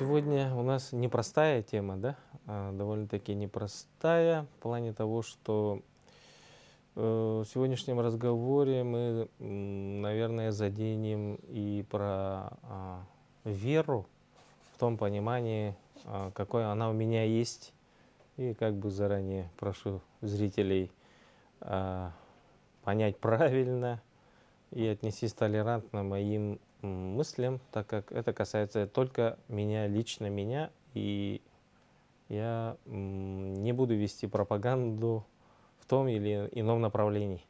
Сегодня у нас непростая тема, да, а, довольно-таки непростая в плане того, что э, в сегодняшнем разговоре мы, наверное, заденем и про а, веру в том понимании, а, какой она у меня есть. И как бы заранее прошу зрителей понять правильно и отнестись толерантно моим мыслям, так как это касается только меня, лично меня, и я не буду вести пропаганду в том или ином направлении.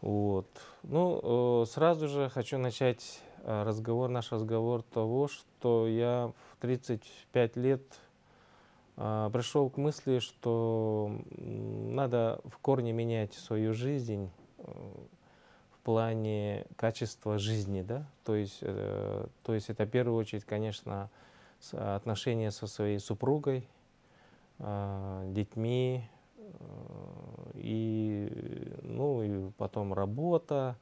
Вот. Ну, э, сразу же хочу начать э, разговор, наш разговор того, что я в 35 лет э, пришел к мысли, что надо в корне менять свою жизнь, плане качества жизни, да, то есть, э, то есть это в первую очередь, конечно, отношения со своей супругой, э, детьми, э, и, ну, и потом работа,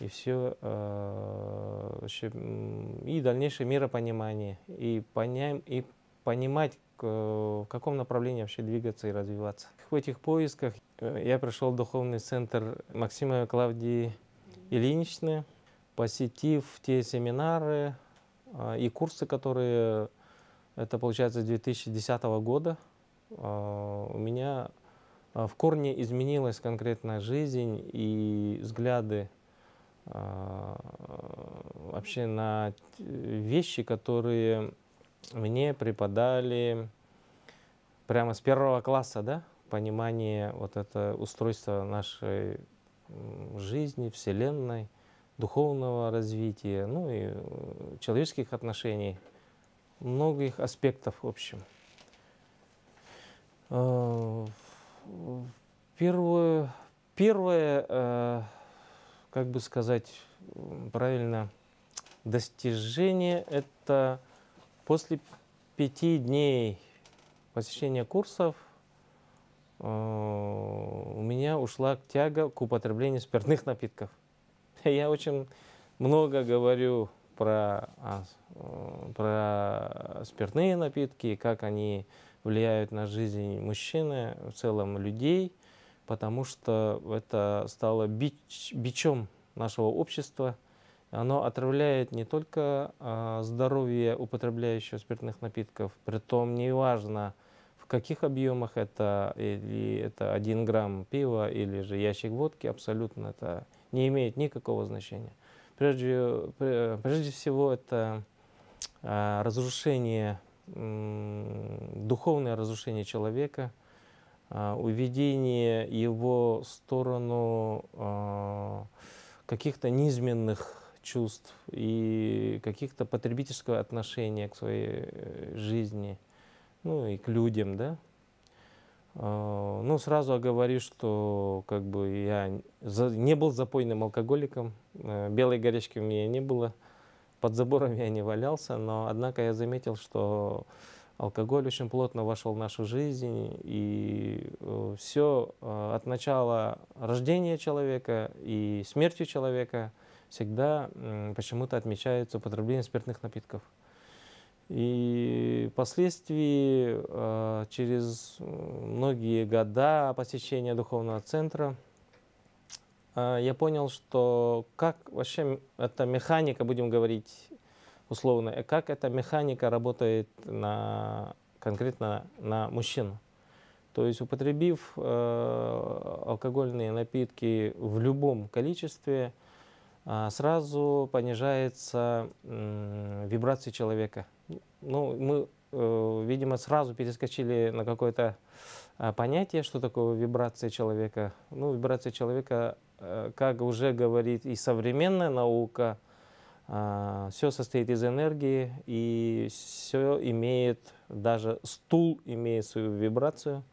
и все, э, и дальнейшее миропонимание, и, понять, и понимать, в каком направлении вообще двигаться и развиваться. В этих поисках э, я пришел в духовный центр Максима Клавдии Ильиничны, посетив те семинары а, и курсы, которые, это получается, с 2010 года, а, у меня а, в корне изменилась конкретная жизнь и взгляды вообще на вещи, которые мне преподали прямо с первого класса, да, понимание вот это устройство нашей жизни, Вселенной, духовного развития, ну и э, человеческих отношений, многих аспектов в общем. Э, первое, первое э, как бы сказать правильно, достижение – это после пяти дней посещения курсов – у меня ушла тяга к употреблению спиртных напитков. Я очень много говорю про, а, э, про спиртные напитки, как они влияют на жизнь мужчины, в целом людей, потому что это стало бич, бичом нашего общества. Оно отравляет не только а, здоровье употребляющего спиртных напитков, при том неважно, каких объемах это, или это 1 грамм пива, или же ящик водки, абсолютно это не имеет никакого значения. Прежде, прежде всего это а, разрушение, духовное разрушение человека, а, уведение его в сторону а, каких-то низменных чувств и каких-то потребительского отношения к своей э, жизни – ну и к людям, да. А, ну, сразу оговорю, что как бы я не был запойным алкоголиком, э, белой горячки у меня не было, под забором я не валялся, но однако я заметил, что алкоголь очень плотно вошел в нашу жизнь, и э, все э, от начала рождения человека и смерти человека всегда почему-то отмечается употребление спиртных напитков. И впоследствии, э, через многие года посещения духовного центра, э, я понял, что как вообще эта механика, будем говорить условно, э, как эта механика работает на, конкретно на мужчину. То есть употребив алкогольные напитки в любом количестве, сразу понижается вибрация человека – ну, мы, э, видимо, сразу перескочили на какое-то э, понятие, что такое вибрация человека. Ну, вибрация человека, э, как уже говорит и современная наука, все состоит из энергии, и все имеет, даже стул имеет свою вибрацию.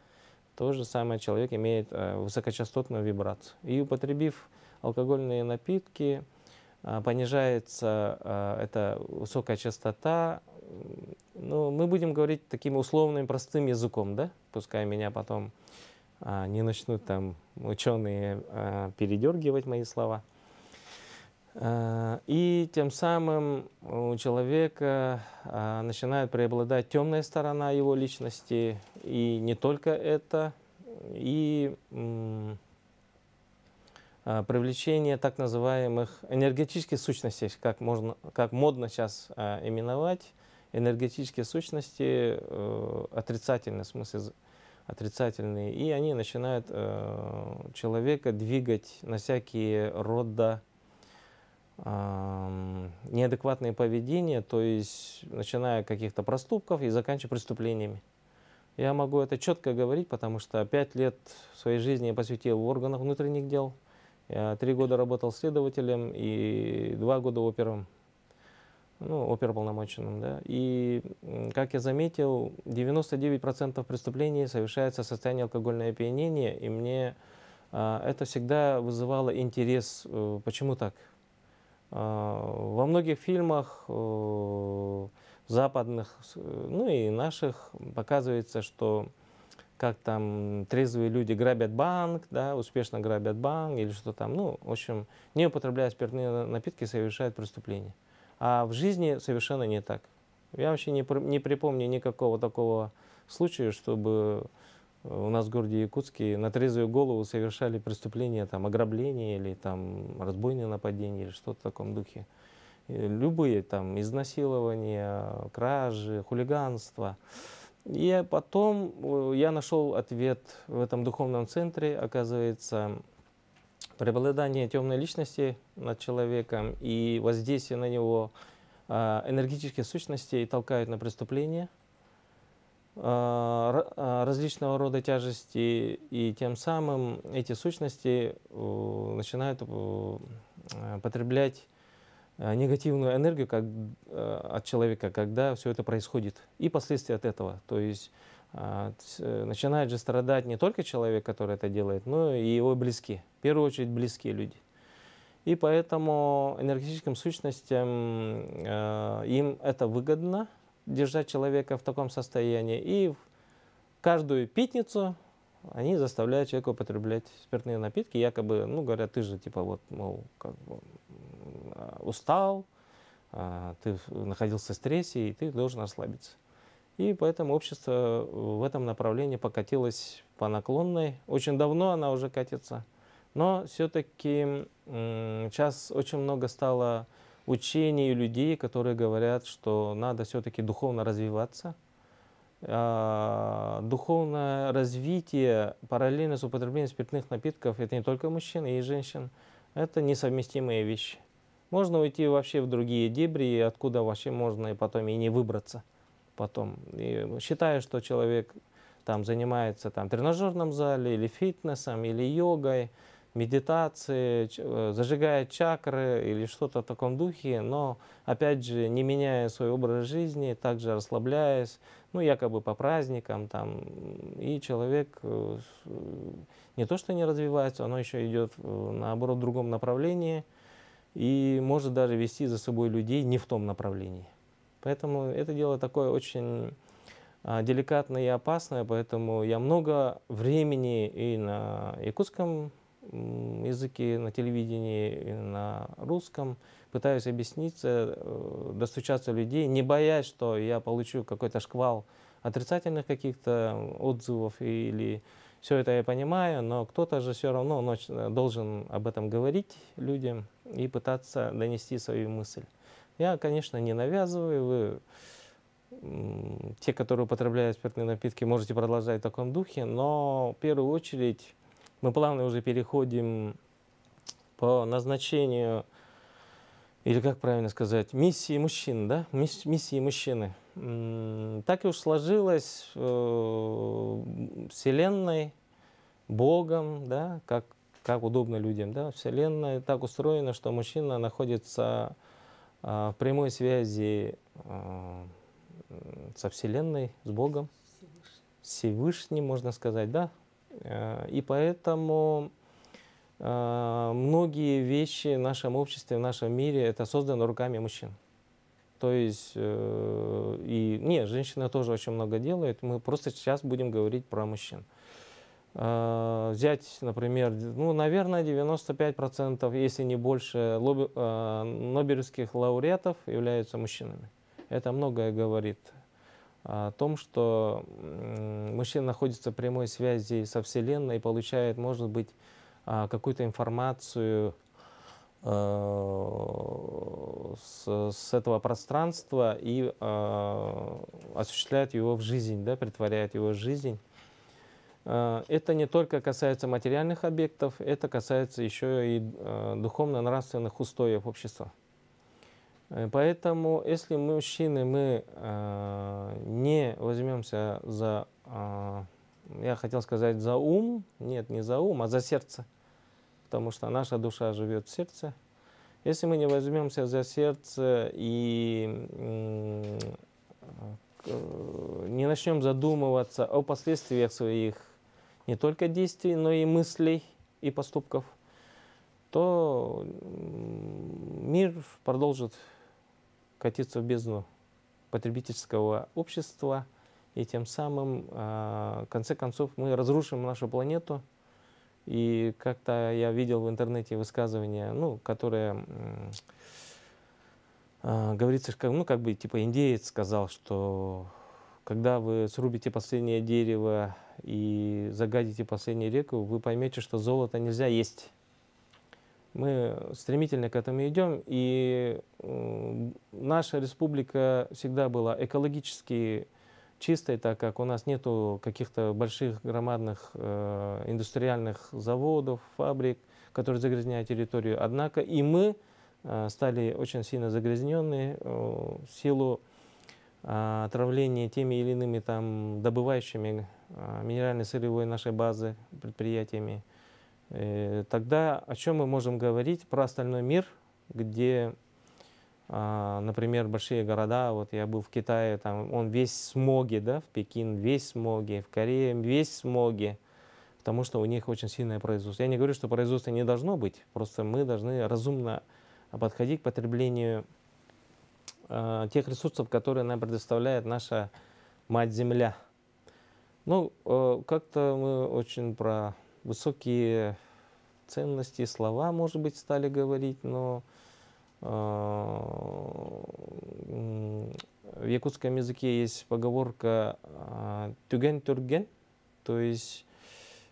То же самое человек имеет высокочастотную вибрацию. И употребив алкогольные напитки, понижается эта высокая частота, ну, мы будем говорить таким условным, простым языком, да? Пускай меня потом а, не начнут там ученые а, передергивать мои слова. И тем самым у человека а, начинает преобладать темная сторона его личности, и не только это, и а, привлечение так называемых энергетических сущностей, как, можно, как модно сейчас а, именовать, энергетические сущности, э, отрицательные, в смысле отрицательные, и они начинают э, человека двигать на всякие рода неадекватное поведение, то есть начиная каких-то проступков и заканчивая преступлениями. Я могу это четко говорить, потому что пять лет своей жизни я посвятил в органах внутренних дел. Три года работал следователем и два года опером, ну, оперполномоченным, да. И, как я заметил, 99% преступлений совершается в состоянии алкогольного опьянения, и мне а, это всегда вызывало интерес, э, почему так? А, во многих фильмах э, западных, ну и наших показывается, что как там трезвые люди грабят банк, да, успешно грабят банк или что там, ну, в общем, не употребляя спиртные напитки, совершают преступление. А в жизни совершенно не так. Я вообще не, не припомню никакого такого случая, чтобы у нас в городе Якутске на трезвую голову совершали преступления, там, ограбления или там, разбойные нападения или что-то в таком духе. Любые там изнасилования, кражи, хулиганство. И потом э, я нашел ответ в этом духовном центре, оказывается, преобладание темной личности над человеком и воздействие на него а, энергетических сущностей толкают на а, а, различного рода тяжести, и тем самым эти сущности э, начинают э, потреблять э, негативную энергию как, от человека, когда все это происходит, и последствия от этого. То есть а, начинает же страдать не только человек, который это делает, но и его близкие, в первую очередь близкие люди. И поэтому энергетическим сущностям им это выгодно, держать человека в таком состоянии. И каждую пятницу они заставляют человека употреблять спиртные напитки, якобы, ну, говорят, ты же, типа, вот, мол, как бы, устал, а, ты находился в стрессе, и ты должен расслабиться. И поэтому общество в этом направлении покатилось по наклонной. Очень давно она уже катится. Но все-таки сейчас очень много стало учений людей, которые говорят, что надо все-таки духовно развиваться. А, духовное развитие параллельно с употреблением спиртных напитков это не только мужчин и женщин, это несовместимые вещи. Можно уйти вообще в другие дебри, откуда вообще можно и потом и не выбраться потом. И считаю, что человек там занимается там, в тренажерном зале или фитнесом, или йогой, медитации, э, зажигая чакры или что-то в таком духе, но, опять же, не меняя свой образ жизни, также расслабляясь, ну, якобы по праздникам, там, и человек э, не то что не развивается, оно еще идет, э, наоборот, в другом направлении и может даже вести за собой людей не в том направлении. Поэтому это дело такое очень а, деликатное и опасное, поэтому я много времени и на якутском языке, на телевидении, на русском, пытаюсь объясниться, э, достучаться людей, не боясь, что я получу какой-то шквал отрицательных каких-то отзывов или все это я понимаю, но кто-то же все равно должен об этом говорить людям и пытаться донести свою мысль. Я, конечно, не навязываю, вы те, которые употребляют спиртные напитки, можете продолжать в таком духе, но в первую очередь мы плавно уже переходим по назначению, или как правильно сказать, миссии мужчин, да, миссии мужчины. Так и уж сложилось э, Вселенной, Богом, да, как, как удобно людям, да, Вселенная так устроена, что мужчина находится э, в прямой связи э, со Вселенной, с Богом, Всевышним, можно сказать, да, и поэтому многие вещи в нашем обществе, в нашем мире, это создано руками мужчин. То есть, э, и нет, женщины тоже очень много делают, мы просто сейчас будем говорить про мужчин. Э, взять, например, ну, наверное, 95%, если не больше, э, нобелевских лауреатов являются мужчинами. Это многое говорит о том, что мужчина находится в прямой связи со Вселенной и получает, может быть, а, какую-то информацию с, с этого пространства и э, осуществляет его в жизнь, да, притворяет его в жизнь. Э, это не только касается материальных объектов, это касается еще и духовно-нравственных устоев общества. Поэтому, если мы, мужчины, мы не возьмемся за, я хотел сказать, за ум, нет, не за ум, а за сердце – потому что наша душа живет в сердце. Если мы не возьмемся за сердце и не начнем задумываться о последствиях своих не только действий, но и мыслей и поступков, то мир продолжит катиться в бездну потребительского общества, и тем самым, а, в конце концов, мы разрушим нашу планету – и как-то я видел в интернете высказывания, ну, которые э, говорится, как, ну, как бы, типа, индеец сказал, что когда вы срубите последнее дерево и загадите последнюю реку, вы поймете, что золото нельзя есть. Мы стремительно к этому идем, и наша республика всегда была экологически чистой, так как у нас нету каких-то больших громадных э, индустриальных заводов, фабрик, которые загрязняют территорию. Однако и мы э, стали очень сильно загрязненные э, в силу э, отравления теми или иными там добывающими э, минеральной сырьевой нашей базы предприятиями. Э, тогда о чем мы можем говорить про остальной мир, где например, большие города, вот я был в Китае, там он весь в смоге, да, в Пекин весь в смоге, в Корее весь в смоге, потому что у них очень сильное производство. Я не говорю, что производства не должно быть, просто мы должны разумно подходить к потреблению э, тех ресурсов, которые нам предоставляет наша мать-земля. Ну, э, как-то мы очень про высокие ценности, слова, может быть, стали говорить, но а, в якутском языке есть поговорка тюген-тюрген, то есть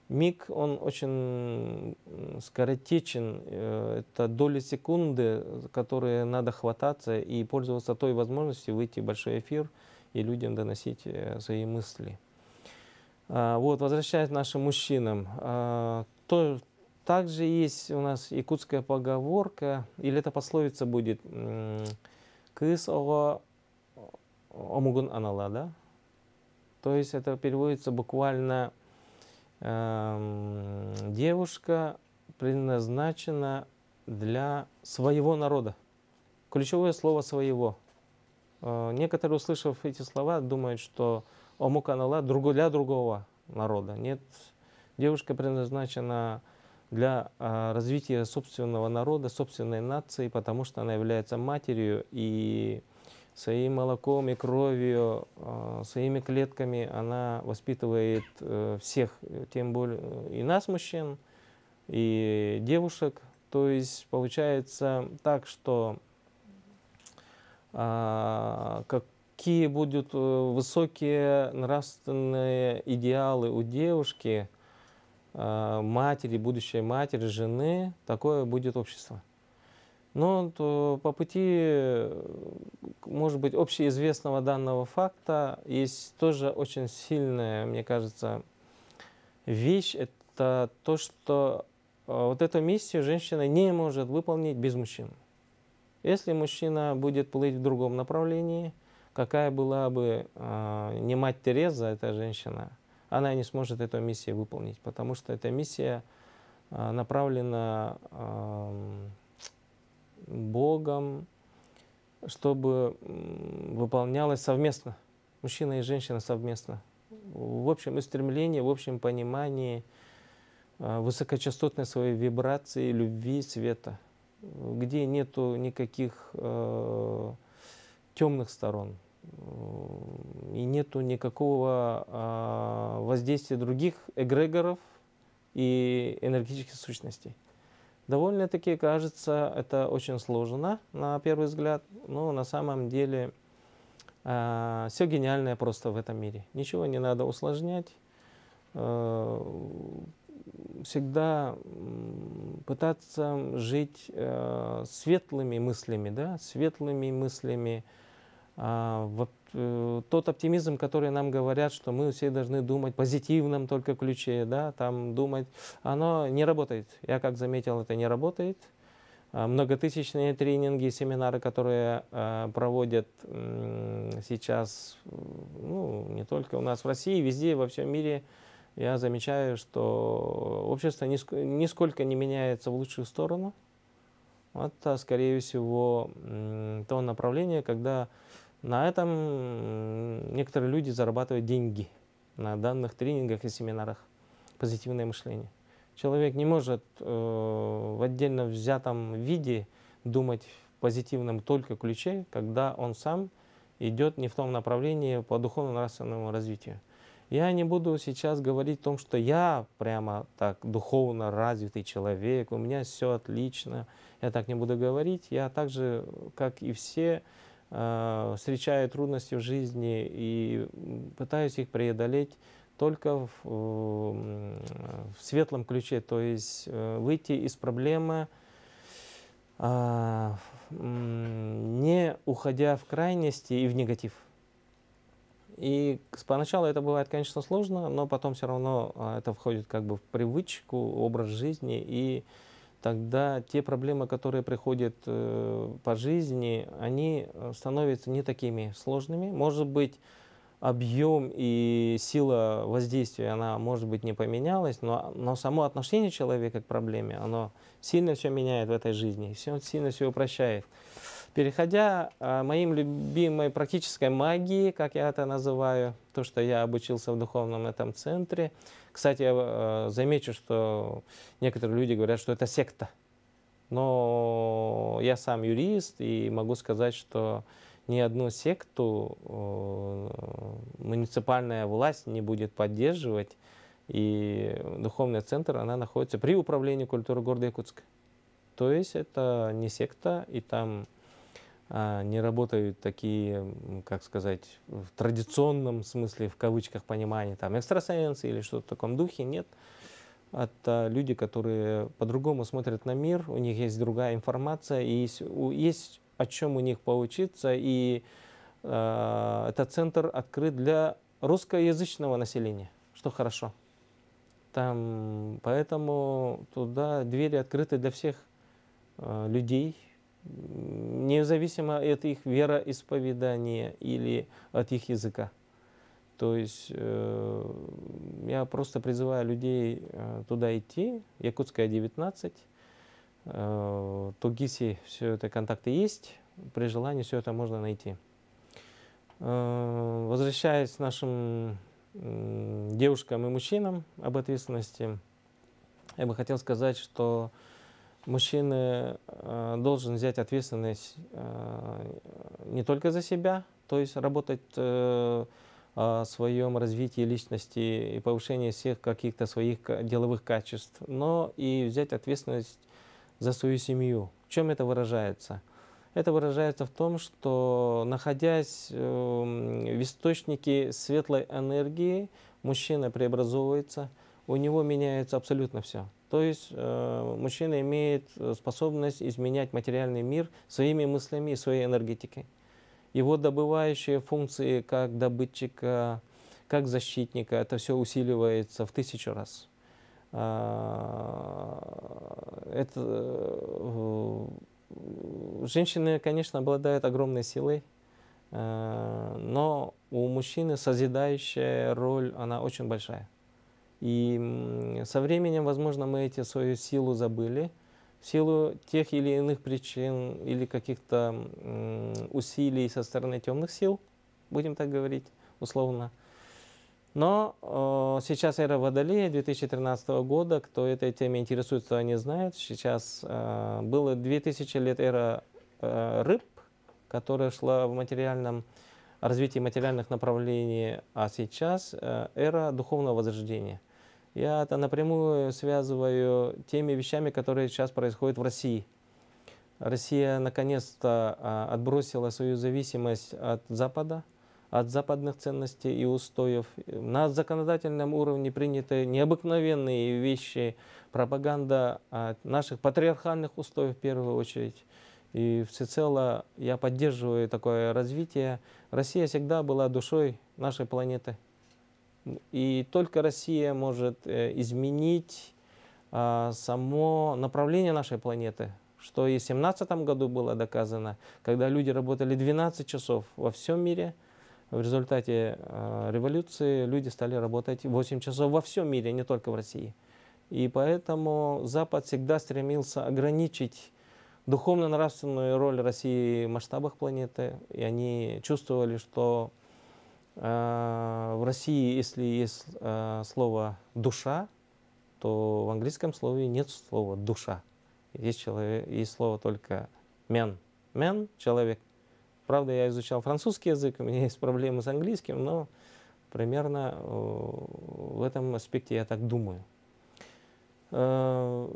миг, он очень скоротечен, э, это доли секунды, которые надо хвататься и пользоваться той возможностью выйти в большой эфир и людям доносить э, свои мысли. Вот, возвращаясь к нашим мужчинам, то, также есть у нас якутская поговорка, или это пословица будет «кыс ого омугун анала», да? То есть это переводится буквально э, «девушка предназначена для своего народа». Ключевое слово «своего». Э, некоторые, услышав эти слова, думают, что омук анала для другого народа. Нет, девушка предназначена для а, развития собственного народа, собственной нации, потому что она является матерью и своим молоком и кровью, а, своими клетками она воспитывает э, всех, тем более и нас, мужчин, и девушек. То есть получается так, что а, какие будут э, высокие нравственные идеалы у девушки – Э, матери, будущей матери, жены, такое будет общество. Но то по пути, может быть, общеизвестного данного факта есть тоже очень сильная, мне кажется, вещь. Это то, что э, вот эту миссию женщина не может выполнить без мужчин. Если мужчина будет плыть в другом направлении, какая была бы э, не мать Тереза, эта женщина – она не сможет эту миссию выполнить, потому что эта миссия а, направлена Богом, чтобы выполнялась совместно, мужчина и женщина совместно. В общем стремлении, в общем понимании а, высокочастотной своей вибрации, любви, света, где нету никаких э, темных сторон. И нету никакого э, воздействия других эгрегоров и энергетических сущностей. Довольно-таки кажется, это очень сложно на первый взгляд, но на самом деле э, все гениальное просто в этом мире. Ничего не надо усложнять. Э, всегда пытаться жить э, светлыми мыслями, да, светлыми мыслями. А, вот э, тот оптимизм, который нам говорят, что мы все должны думать в позитивном только ключе, да, там думать, оно не работает. Я как заметил, это не работает. А, многотысячные тренинги, семинары, которые э, проводят э, сейчас, ну, не только у нас в России, везде, во всем мире, я замечаю, что общество нисколько не меняется в лучшую сторону. Это, скорее всего, то направление, когда на этом некоторые люди зарабатывают деньги на данных тренингах и семинарах. Позитивное мышление. Человек не может э, в отдельно взятом виде думать в позитивном только ключе, когда он сам идет не в том направлении по духовно-нравственному развитию. Я не буду сейчас говорить о том, что я прямо так духовно развитый человек, у меня все отлично. Я так не буду говорить. Я также, как и все, встречаю трудности в жизни и пытаюсь их преодолеть только в, в светлом ключе, то есть э, выйти из проблемы, а, не уходя в крайности и в негатив. И поначалу это бывает, конечно, сложно, но потом все равно а, это входит как бы в привычку, образ жизни, и тогда те проблемы, которые приходят э, по жизни, они э, становятся не такими сложными. Может быть, объем и сила воздействия, она, может быть, не поменялась, но, но само отношение человека к проблеме, оно сильно все меняет в этой жизни, все сильно все упрощает. Переходя к моим любимой практической магии, как я это называю, то, что я обучился в духовном этом центре. Кстати, я э, замечу, что некоторые люди говорят, что это секта. Но я сам юрист и могу сказать, что ни одну секту муниципальная власть не будет поддерживать. И духовный центр, она находится при управлении культуры города Якутска. То есть это не секта, и там а, не работают такие, как сказать, в традиционном смысле, в кавычках понимания, там экстрасенсы или что-то в таком духе, нет. Это люди, которые по-другому смотрят на мир, у них есть другая информация, и есть, есть о чем у них поучиться, и э, этот центр открыт для русскоязычного населения, что хорошо. Там, поэтому туда двери открыты для всех э, людей, независимо от их вероисповедания или от их языка. То есть э, я просто призываю людей э, туда идти, Якутская 19, э, Тугиси, все это контакты есть, при желании все это можно найти. Э, возвращаясь к нашим э, девушкам и мужчинам об ответственности, я бы хотел сказать, что мужчина э, должен взять ответственность э, не только за себя, то есть работать э, о своем развитии личности и повышении всех каких-то своих деловых качеств, но и взять ответственность за свою семью. В чем это выражается? Это выражается в том, что находясь в источнике светлой энергии, мужчина преобразовывается, у него меняется абсолютно все. То есть э, мужчина имеет э, способность изменять материальный мир своими мыслями и своей энергетикой. Его добывающие функции как добытчика, как защитника, это все усиливается в тысячу раз. А, это, э, женщины, конечно, обладают огромной силой, э, но у мужчины созидающая роль, она очень большая. И со временем, возможно, мы эти свою силу забыли в силу тех или иных причин или каких-то усилий со стороны темных сил, будем так говорить условно. Но э, сейчас эра Водолея 2013 года, кто этой теме интересуется, они знают. Сейчас э, было 2000 лет эра э, рыб, которая шла в материальном развитии материальных направлений, а сейчас э, эра духовного возрождения. Я это напрямую связываю теми вещами, которые сейчас происходят в России. Россия наконец-то а, отбросила свою зависимость от Запада, от западных ценностей и устоев. На законодательном уровне приняты необыкновенные вещи, пропаганда наших патриархальных устоев в первую очередь. И всецело я поддерживаю такое развитие. Россия всегда была душой нашей планеты. И только Россия может э, изменить а, само направление нашей планеты, что и в 2017 году было доказано, когда люди работали 12 часов во всем мире. В результате э, революции люди стали работать 8 часов во всем мире, не только в России. И поэтому Запад всегда стремился ограничить духовно-нравственную роль России в масштабах планеты, и они чувствовали, что в России, если есть э, слово «душа», то в английском слове нет слова «душа». Есть, человек, есть слово только «мен». «Мен» — человек. Правда, я изучал французский язык, у меня есть проблемы с английским, но примерно э, в этом аспекте я так думаю. Э,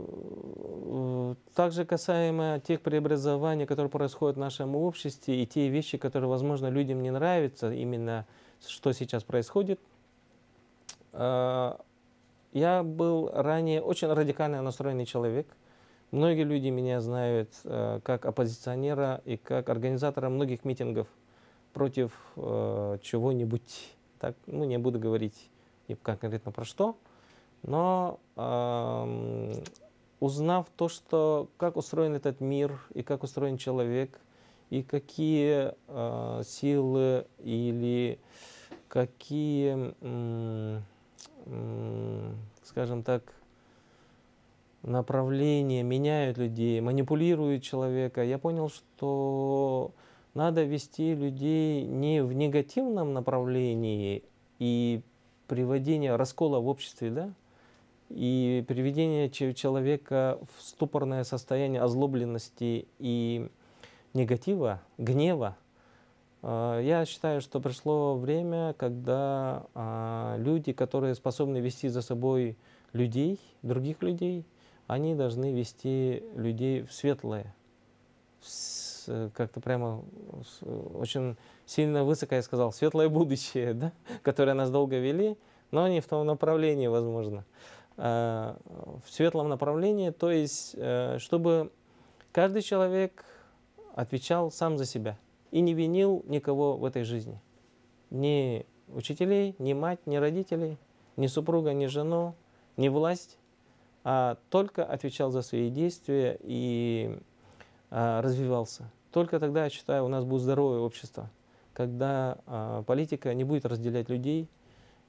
также касаемо тех преобразований, которые происходят в нашем обществе, и те вещи, которые, возможно, людям не нравятся, именно что сейчас происходит. Э, я был ранее очень радикально настроенный человек. Многие люди меня знают э, как оппозиционера и как организатора многих митингов против чего-нибудь. Так, ну, не буду говорить конкретно про что. Но узнав то, что как устроен этот мир и как устроен человек, и какие э, силы или какие, скажем так, направления меняют людей, манипулируют человека, я понял, что надо вести людей не в негативном направлении и приводение раскола в обществе, да, и приведение человека в ступорное состояние озлобленности и негатива, гнева, а, я считаю, что пришло время, когда а, люди, которые способны вести за собой людей, других людей, они должны вести людей в светлое, как-то прямо очень сильно высоко я сказал, светлое будущее, да, которое нас долго вели, но не в том направлении, возможно. Э, в светлом направлении, то есть э, чтобы каждый человек отвечал сам за себя и не винил никого в этой жизни. Ни учителей, ни мать, ни родителей, ни супруга, ни жену, ни власть, а только отвечал за свои действия и а, развивался. Только тогда, я считаю, у нас будет здоровое общество, когда а, политика не будет разделять людей,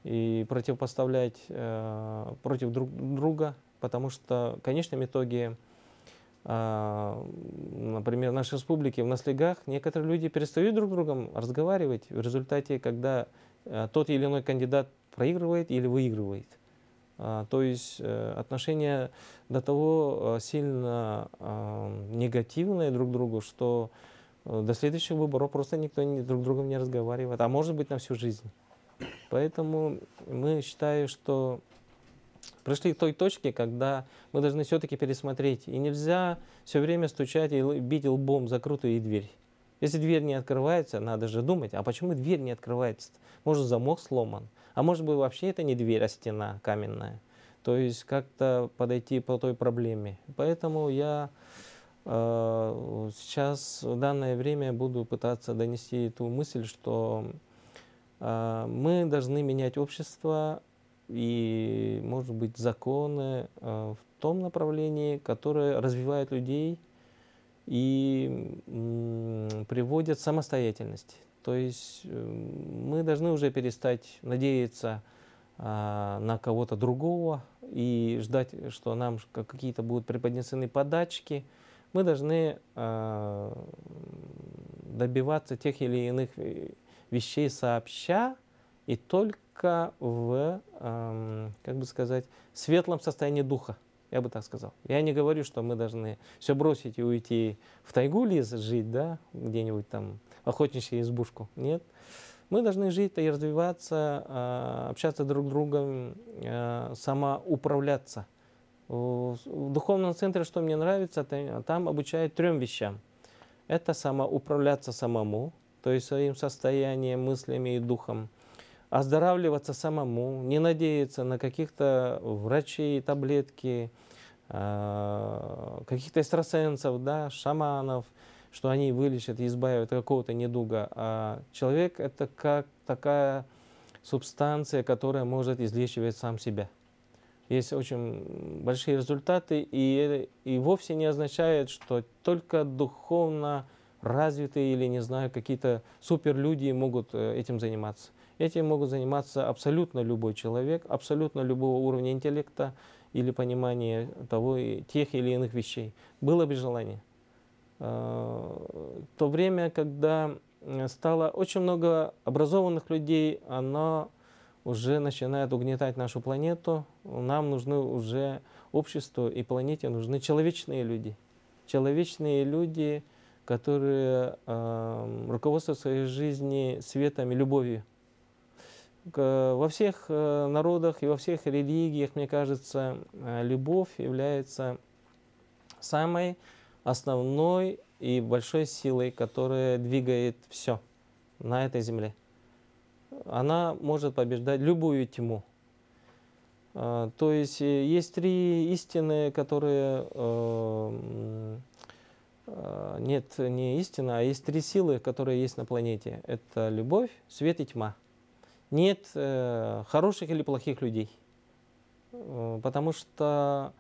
и противопоставлять э, против друг друга, потому что в конечном итоге, например, в нашей республике в Наслегах некоторые люди перестают друг с другом разговаривать в результате, когда э, тот или иной кандидат проигрывает или выигрывает. А, то есть э, отношения до того э, сильно негативные друг к другу, что до следующих выборов просто никто друг с другом не разговаривает, а может быть на всю жизнь. Поэтому мы считаем, что пришли к той точке, когда мы должны все-таки пересмотреть. И нельзя все время стучать и бить лбом закрытую дверь. Если дверь не открывается, надо же думать, а почему дверь не открывается? Может, замок сломан? А может быть, вообще это не дверь, а стена каменная? То есть как-то подойти по той проблеме. Поэтому я э, сейчас в данное время буду пытаться донести эту мысль, что а, мы должны менять общество и, может быть, законы а, в том направлении, которое развивает людей и приводит к самостоятельности. То есть э, мы должны уже перестать надеяться а, на кого-то другого и ждать, что нам какие-то будут преподнесены подачки. Мы должны добиваться тех или иных э, вещей сообща и только в, эм, как бы сказать, светлом состоянии духа. Я бы так сказал. Я не говорю, что мы должны все бросить и уйти в тайгу лес жить, да, где-нибудь там охотничья избушку. Нет. Мы должны жить и развиваться, а, общаться друг с другом, а, самоуправляться. В духовном центре, что мне нравится, там обучают трем вещам. Это самоуправляться самому, то есть своим состоянием, мыслями и духом. Оздоравливаться самому, не надеяться на каких-то врачей, таблетки, а, каких-то экстрасенсов, да, шаманов, что они вылечат избавят от какого-то недуга. А человек это как такая субстанция, которая может излечивать сам себя. Есть очень большие результаты, и, и вовсе не означает, что только духовно развитые или, не знаю, какие-то суперлюди могут э, этим заниматься. Этим могут заниматься абсолютно любой человек, абсолютно любого уровня интеллекта или понимания того, тех или иных вещей. Было бы желание. Э, то время, когда э, стало очень много образованных людей, оно уже начинает угнетать нашу планету. Нам нужны уже обществу и планете нужны человечные люди. Человечные люди, которые э, руководствуют своей жизни светом и любовью. Во всех э, народах и во всех религиях, мне кажется, э, любовь является самой основной и большой силой, которая двигает все на этой земле. Она может побеждать любую тьму. Э, то есть есть три истины, которые нет не истина, а есть три силы, которые есть на планете. Это любовь, свет и тьма нет э, хороших или плохих людей. Э, потому что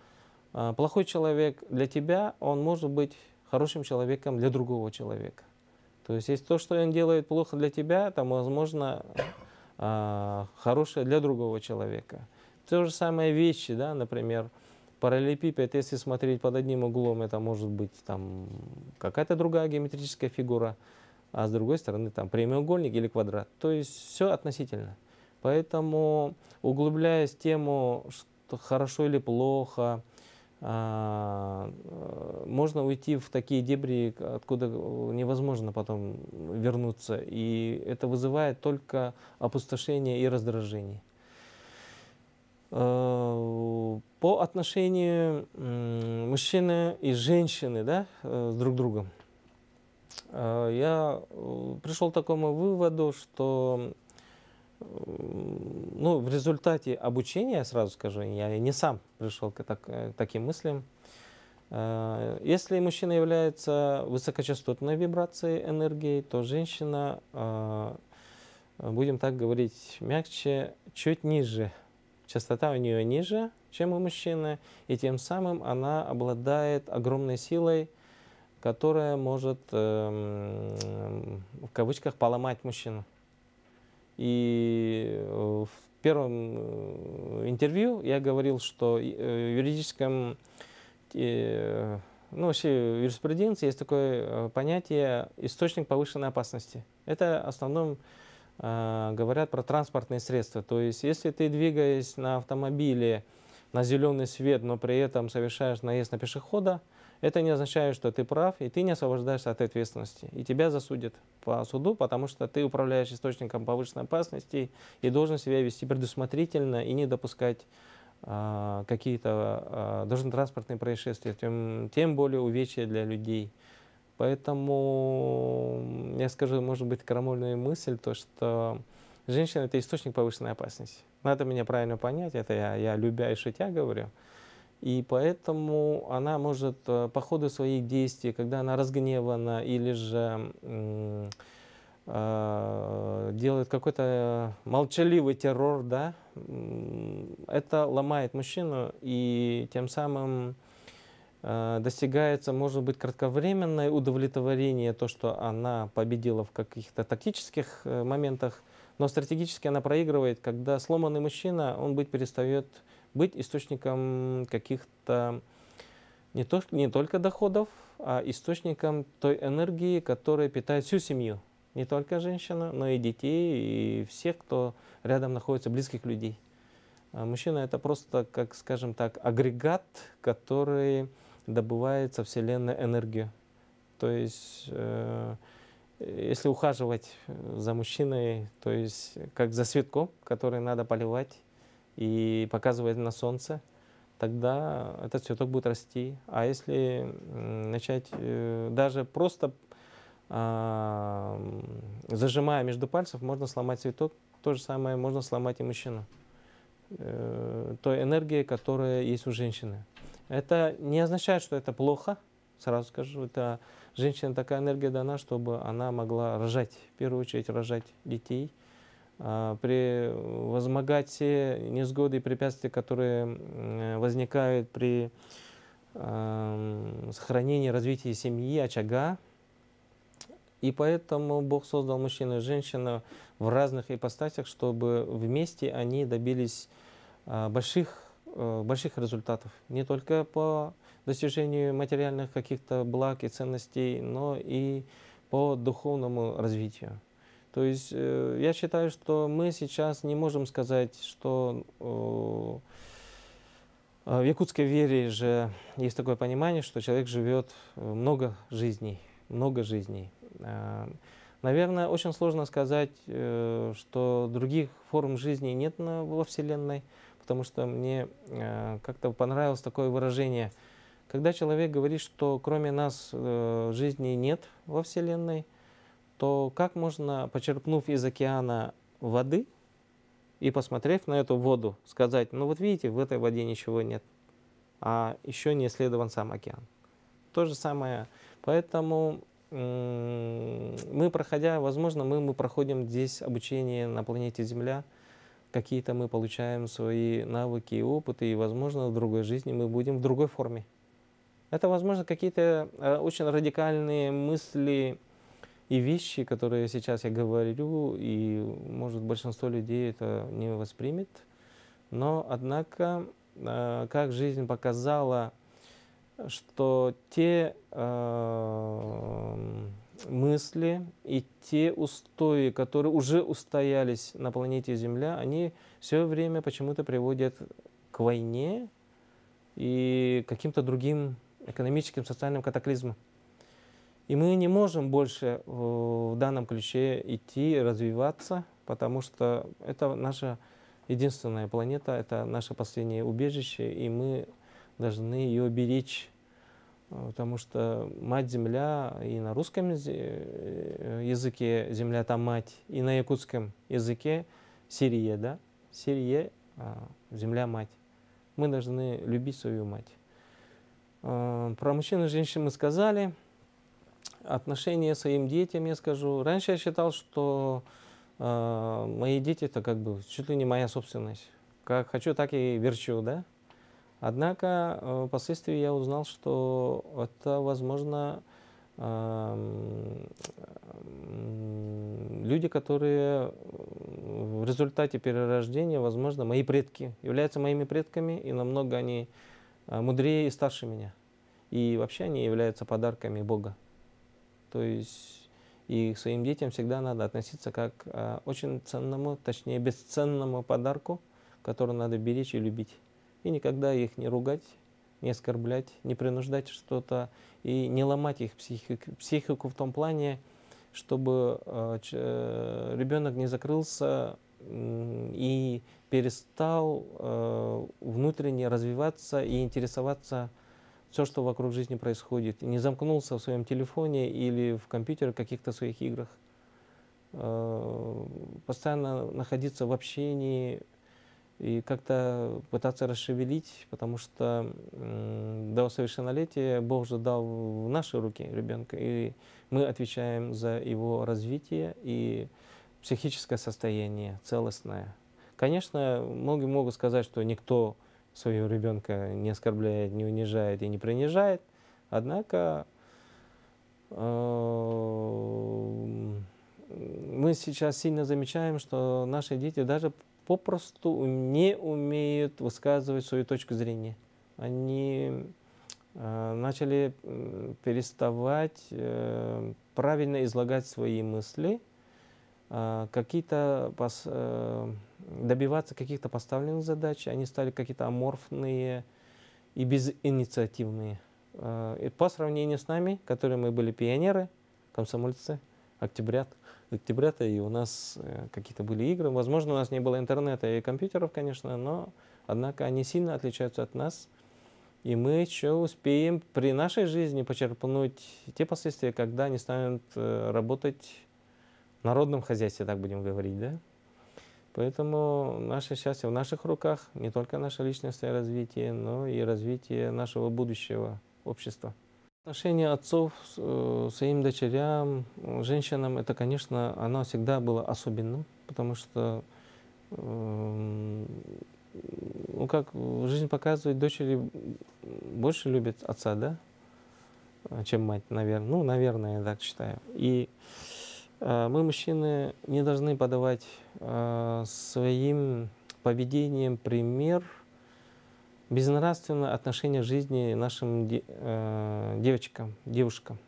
э, плохой человек для тебя, он может быть хорошим человеком для другого человека. То есть, если то, что он делает плохо для тебя, это, возможно, хорошее для другого человека. То же самое вещи, да, например, параллелепипед, если смотреть под одним углом, это может быть там какая-то другая геометрическая фигура а с другой стороны там прямоугольник или квадрат. То есть все относительно. Поэтому, углубляясь тему, что хорошо или плохо, а, э, можно уйти в такие дебри, откуда невозможно потом вернуться. И это вызывает только опустошение и раздражение. Э, по отношению мужчины и женщины да, э, с друг другом. Э, я э, пришел к такому выводу, что э, ну, в результате обучения, сразу скажу, я не сам пришел к, так, к таким мыслям. Если мужчина является высокочастотной вибрацией энергии, то женщина, будем так говорить мягче, чуть ниже. Частота у нее ниже, чем у мужчины, и тем самым она обладает огромной силой, которая может, э, в кавычках, поломать мужчину. И э, в первом э, интервью я говорил, что э, в юридическом, ну вообще в юриспруденции есть такое понятие источник повышенной опасности. Это в основном говорят про транспортные средства. То есть если ты двигаясь на автомобиле на зеленый свет, но при этом совершаешь наезд на пешехода, это не означает, что ты прав, и ты не освобождаешься от ответственности. И тебя засудят по суду, потому что ты управляешь источником повышенной опасности и должен себя вести предусмотрительно и не допускать а, какие-то а, дорожно-транспортные происшествия, тем, тем более увечья для людей. Поэтому я скажу, может быть, крамольную мысль, то, что женщина – это источник повышенной опасности. Надо меня правильно понять, это я, я любя и шутя говорю. И поэтому она может э, по ходу своих действий, когда она разгневана или же э, делает какой-то молчаливый террор, да, это ломает мужчину и тем самым э, достигается, может быть, кратковременное удовлетворение, то, что она победила в каких-то тактических моментах, но стратегически она проигрывает, когда сломанный мужчина, он быть перестает быть источником каких-то не, то, не только доходов, а источником той энергии, которая питает всю семью. Не только женщина, но и детей, и всех, кто рядом находится, близких людей. А мужчина это просто, как скажем так, агрегат, который добывает со Вселенной энергию. То есть э, если ухаживать за мужчиной, то есть как за цветком, который надо поливать и показывать на солнце, тогда этот цветок будет расти. А если начать э, даже просто а, зажимая между пальцев, можно сломать цветок. То же самое можно сломать и мужчину. Э, той энергии, которая есть у женщины. Это не означает, что это плохо, сразу скажу. Это женщине такая энергия дана, чтобы она могла рожать, в первую очередь рожать детей, а, при возмогать все несгоды и препятствия, которые возникают при сохранении развитии семьи, очага. И поэтому Бог создал мужчину и женщину в разных ипостасях, чтобы вместе они добились а, больших, э, больших результатов. Не только по достижению материальных каких-то благ и ценностей, но и по духовному развитию. То есть э, я считаю, что мы сейчас не можем сказать, что э, в якутской вере же есть такое понимание, что человек живет много жизней, много жизней. Наверное, очень сложно сказать, что других форм жизни нет во Вселенной, потому что мне как-то понравилось такое выражение – когда человек говорит, что кроме нас э, жизни нет во Вселенной, то как можно, почерпнув из океана воды и посмотрев на эту воду, сказать, ну вот видите, в этой воде ничего нет, а еще не исследован сам океан. То же самое. Поэтому мы, проходя, возможно, мы, мы проходим здесь обучение на планете Земля, какие-то мы получаем свои навыки и опыты, и, возможно, в другой жизни мы будем в другой форме. Это, возможно, какие-то э, очень радикальные мысли и вещи, которые сейчас я говорю, и, может, большинство людей это не воспримет. Но, однако, э, как жизнь показала, что те э, мысли и те устои, которые уже устоялись на планете Земля, они все время почему-то приводят к войне и каким-то другим экономическим, социальным катаклизмом. И мы не можем больше в данном ключе идти, развиваться, потому что это наша единственная планета, это наше последнее убежище, и мы должны ее беречь, потому что мать-земля и на русском э, языке земля там мать, и на якутском языке Сирия, да, Сирия, а, земля мать. Мы должны любить свою мать. Э, про мужчин и женщин мы сказали. Отношение своим детям я скажу. Раньше я считал, что э, мои дети это как бы чуть ли не моя собственность. Как хочу, так и верчу, да? Однако э, впоследствии я узнал, что это, возможно, э, люди, которые в результате перерождения, возможно, мои предки, являются моими предками, и намного они а, мудрее и старше меня. И вообще они являются подарками Бога. То есть и к своим детям всегда надо относиться как к а, очень ценному, точнее бесценному подарку, который надо беречь и любить. И никогда их не ругать, не оскорблять, не принуждать что-то и не ломать их психику, психику в том плане, чтобы э, э ребенок не закрылся и перестал э, внутренне развиваться и интересоваться все, что вокруг жизни происходит. Не замкнулся в своем телефоне или в компьютере, в каких-то своих играх. Э, постоянно находиться в общении и как-то пытаться расшевелить, потому что до совершеннолетия Бог же дал в наши руки ребенка, и мы отвечаем за его развитие и психическое состояние целостное. Конечно, многие могут сказать, что никто своего ребенка не оскорбляет, не унижает и не принижает, однако э, мы сейчас сильно замечаем, что наши дети даже попросту не умеют высказывать свою точку зрения. Они э, начали переставать э, правильно излагать свои мысли – а, какие-то э, добиваться каких-то поставленных задач, они стали какие-то аморфные и безинициативные. А, и по сравнению с нами, которые мы были пионеры, комсомольцы, октябрят, октябрята, и у нас э, какие-то были игры. Возможно, у нас не было интернета и компьютеров, конечно, но, однако, они сильно отличаются от нас. И мы еще успеем при нашей жизни почерпнуть те последствия, когда они станут э, работать в народном хозяйстве, так будем говорить, да? Поэтому наше счастье в наших руках, не только наше личностное развитие, но и развитие нашего будущего общества. Отношение отцов э, своим дочерям, женщинам, это, конечно, оно всегда было особенным, потому что, э, ну, как жизнь показывает, дочери больше любят отца, да, чем мать, наверное. Ну, наверное, я так считаю. И мы, мужчины, не должны подавать э, своим поведением пример – безнравственное отношение к жизни нашим э, девочкам, девушкам.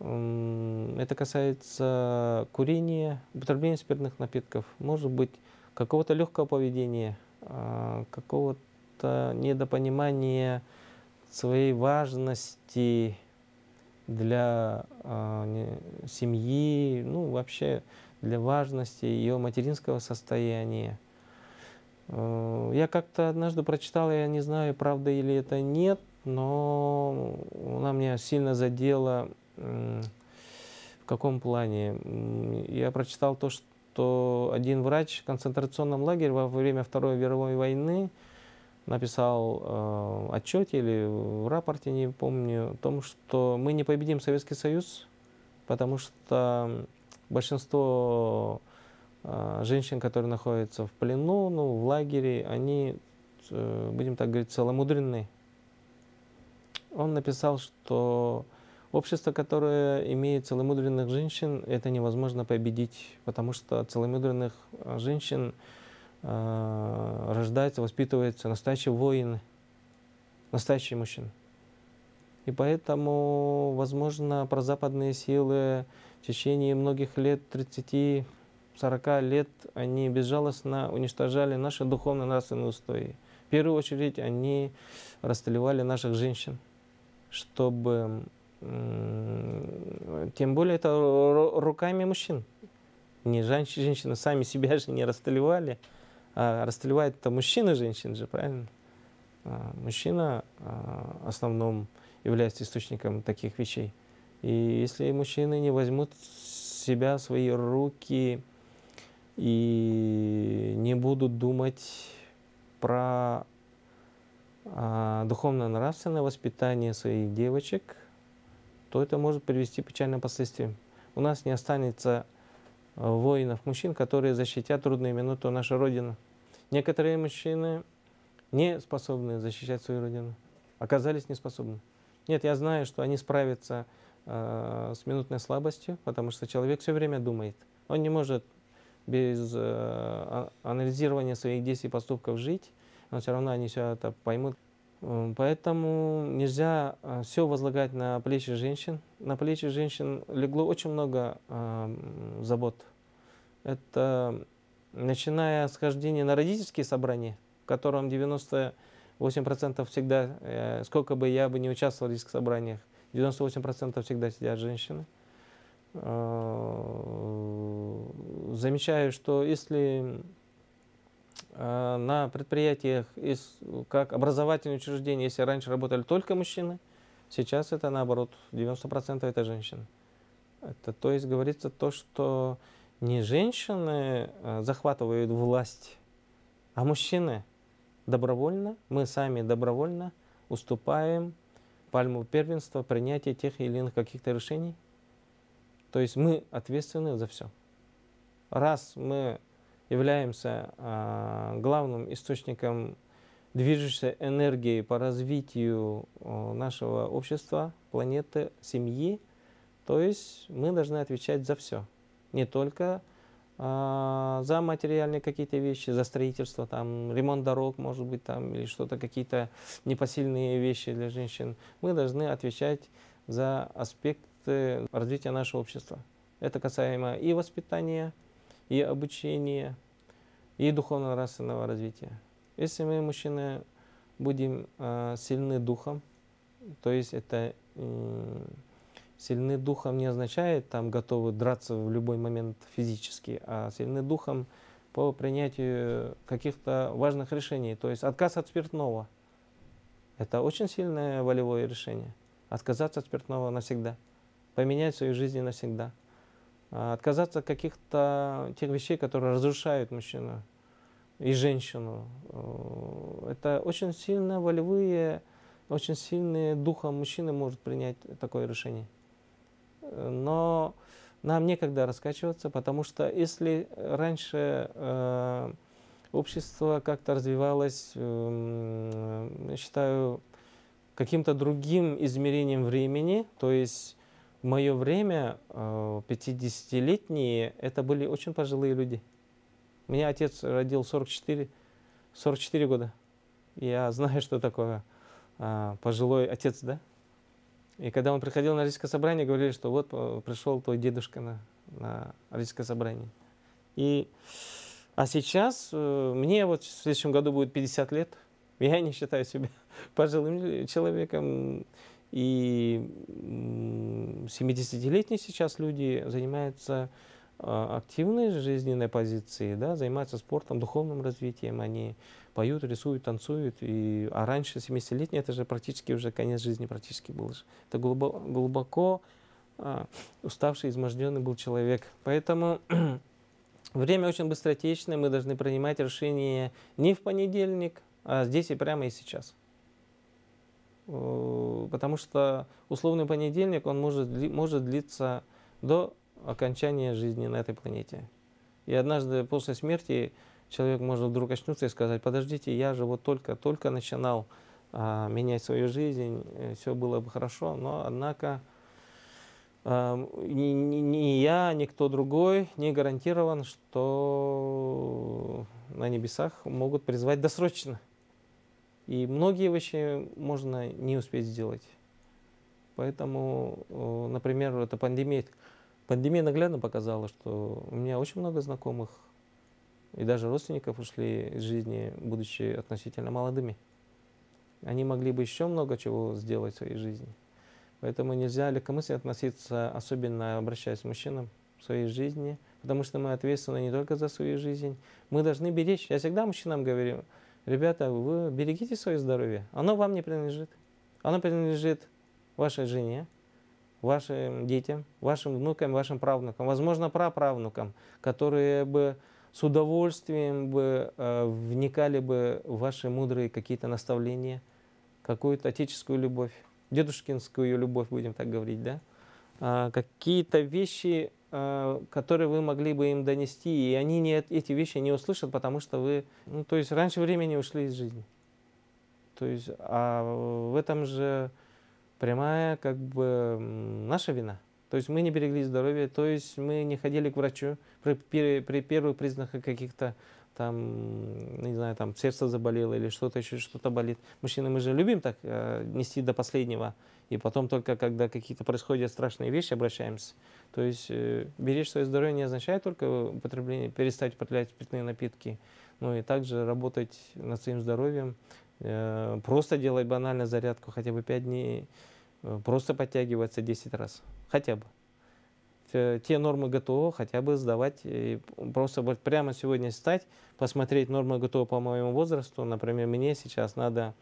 Это касается курения, употребления спиртных напитков, может быть, какого-то легкого поведения, э, какого-то недопонимания своей важности для э, семьи, ну вообще для важности ее материнского состояния. Э, я как-то однажды прочитал, я не знаю, правда или это нет, но она меня сильно задела. В каком плане? Я прочитал то, что один врач в концентрационном лагере во время Второй мировой войны написал э, отчет или в рапорте, не помню, о том, что мы не победим Советский Союз, потому что большинство а, женщин, которые находятся в плену, ну, в лагере, они, э, будем так говорить, целомудренные. Он написал, что общество, которое имеет целомудренных женщин, это невозможно победить, потому что целомудренных женщин э, рождаются, воспитываются настоящие воины, настоящие мужчины. И поэтому, возможно, прозападные силы в течение многих лет, 30 40 лет они безжалостно уничтожали наши духовно-нравственные устои. В первую очередь они расстреливали наших женщин, чтобы, тем более это руками мужчин. Не женщины сами себя же не расстреливали, а расстреливают это мужчины женщин же, правильно? А мужчина а, в основном является источником таких вещей. И если мужчины не возьмут себя, свои руки, и не будут думать про а, духовно-нравственное воспитание своих девочек, то это может привести к печальным последствиям. У нас не останется а, воинов, мужчин, которые защитят трудные минуты нашей Родины. Некоторые мужчины не способны защищать свою Родину, оказались неспособны. Нет, я знаю, что они справятся э, с минутной слабостью, потому что человек все время думает. Он не может без э, а, анализирования своих действий и поступков жить, но все равно они все это поймут. Поэтому нельзя э, все возлагать на плечи женщин. На плечи женщин легло очень много э, забот. Это начиная с хождения на родительские собрания, в котором 98% всегда, э, сколько бы я бы не участвовал в этих собраниях, 98% всегда сидят женщины. Э, замечаю, что если э, на предприятиях, как образовательные учреждения, если раньше работали только мужчины, сейчас это наоборот, 90% это женщины. Это, то есть говорится то, что не женщины э, захватывают власть, а мужчины добровольно, мы сами добровольно уступаем пальму первенства принятия тех или иных каких-то решений – то есть мы ответственны за все. Раз мы являемся э, главным источником движущейся энергии по развитию э, нашего общества, планеты, семьи, то есть мы должны отвечать за все. Не только э, за материальные какие-то вещи, за строительство, там, ремонт дорог, может быть, там, или что-то, какие-то непосильные вещи для женщин. Мы должны отвечать за аспект развития нашего общества. Это касаемо и воспитания, и обучения, и духовно-нравственного развития. Если мы, мужчины, будем э, сильны духом, то есть это э, Сильны духом не означает там готовы драться в любой момент физически, а сильны духом по принятию каких-то важных решений. То есть отказ от спиртного. Это очень сильное волевое решение. Отказаться от спиртного навсегда. Поменять свою жизнь навсегда. А отказаться от каких-то тех вещей, которые разрушают мужчину и женщину. Э, это очень сильно волевые, очень сильные духом мужчины может принять такое решение. Но нам некогда раскачиваться, потому что если раньше э, общество как-то развивалось, э, я считаю, каким-то другим измерением времени, то есть в мое время э, 50-летние это были очень пожилые люди. Меня отец родил 44, 44 года. Я знаю, что такое э, пожилой отец, да? И когда он приходил на родительское собрание, говорили, что вот э, пришел твой дедушка на, на родительское собрание. И, а сейчас э, мне вот в следующем году будет 50 лет. Я не считаю себя пожилым человеком. И 70-летние сейчас люди занимаются активной жизненной позицией, да, занимаются спортом, духовным развитием, они поют, рисуют, танцуют. И, а раньше 70-летние, это же практически уже конец жизни практически был. Это глубоко, глубоко а, уставший, изможденный был человек. Поэтому время очень быстротечное, мы должны принимать решения не в понедельник, а здесь и прямо и сейчас. Потому что условный понедельник, он может, может длиться до окончания жизни на этой планете. И однажды после смерти человек может вдруг очнуться и сказать, подождите, я же вот только-только начинал а, менять свою жизнь, э, все было бы хорошо, но однако а, ни, ни, ни я, ни кто другой не гарантирован, что на небесах могут призвать досрочно. И многие вещи можно не успеть сделать. Поэтому, например, эта пандемия, пандемия наглядно показала, что у меня очень много знакомых и даже родственников ушли из жизни, будучи относительно молодыми. Они могли бы еще много чего сделать в своей жизни. Поэтому нельзя легкомысленно относиться, особенно обращаясь к мужчинам в своей жизни, потому что мы ответственны не только за свою жизнь. Мы должны беречь. Я всегда мужчинам говорю, ребята, вы берегите свое здоровье. Оно вам не принадлежит. Оно принадлежит вашей жене, вашим детям, вашим внукам, вашим правнукам, возможно, праправнукам, которые бы с удовольствием бы э, вникали бы в ваши мудрые какие-то наставления, какую-то отеческую любовь, дедушкинскую любовь, будем так говорить, да? А, какие-то вещи Э, которые вы могли бы им донести, и они не, эти вещи не услышат, потому что вы, ну, то есть раньше времени ушли из жизни. То есть, а в этом же прямая как бы наша вина. То есть мы не берегли здоровье, то есть мы не ходили к врачу при, при, при первых признаках каких-то там, не знаю, там сердце заболело или что-то еще, что-то болит. Мужчины, мы же любим так э, нести до последнего, и потом только когда какие-то происходят страшные вещи, обращаемся. То есть э, беречь свое здоровье не означает только употребление, перестать употреблять спиртные напитки, но и также работать над своим здоровьем, просто делать банально зарядку хотя бы 5 дней, э, просто подтягиваться 10 раз, хотя бы. Э, те нормы ГТО хотя бы сдавать, и просто вот прямо сегодня встать, посмотреть нормы ГТО по моему возрасту. Например, мне сейчас надо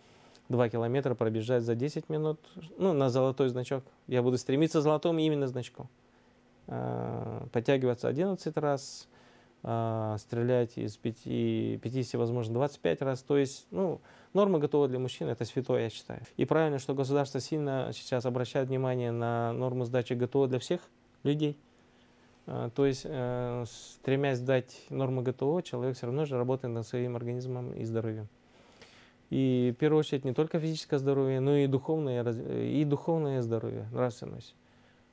2 километра пробежать за 10 минут, ну, на золотой значок. Я буду стремиться золотому именно значком. А, подтягиваться 11 раз, стрелять из 5, 50, возможно, 25 раз. То есть, ну, нормы ГТО для мужчин – это святое, я считаю. И правильно, что государство сильно сейчас обращает внимание на нормы сдачи ГТО для всех – людей. А, то есть, э, стремясь дать нормы ГТО, человек все равно же работает над своим организмом и здоровьем. И в первую очередь не только физическое здоровье, но и духовное, и духовное здоровье, нравственность.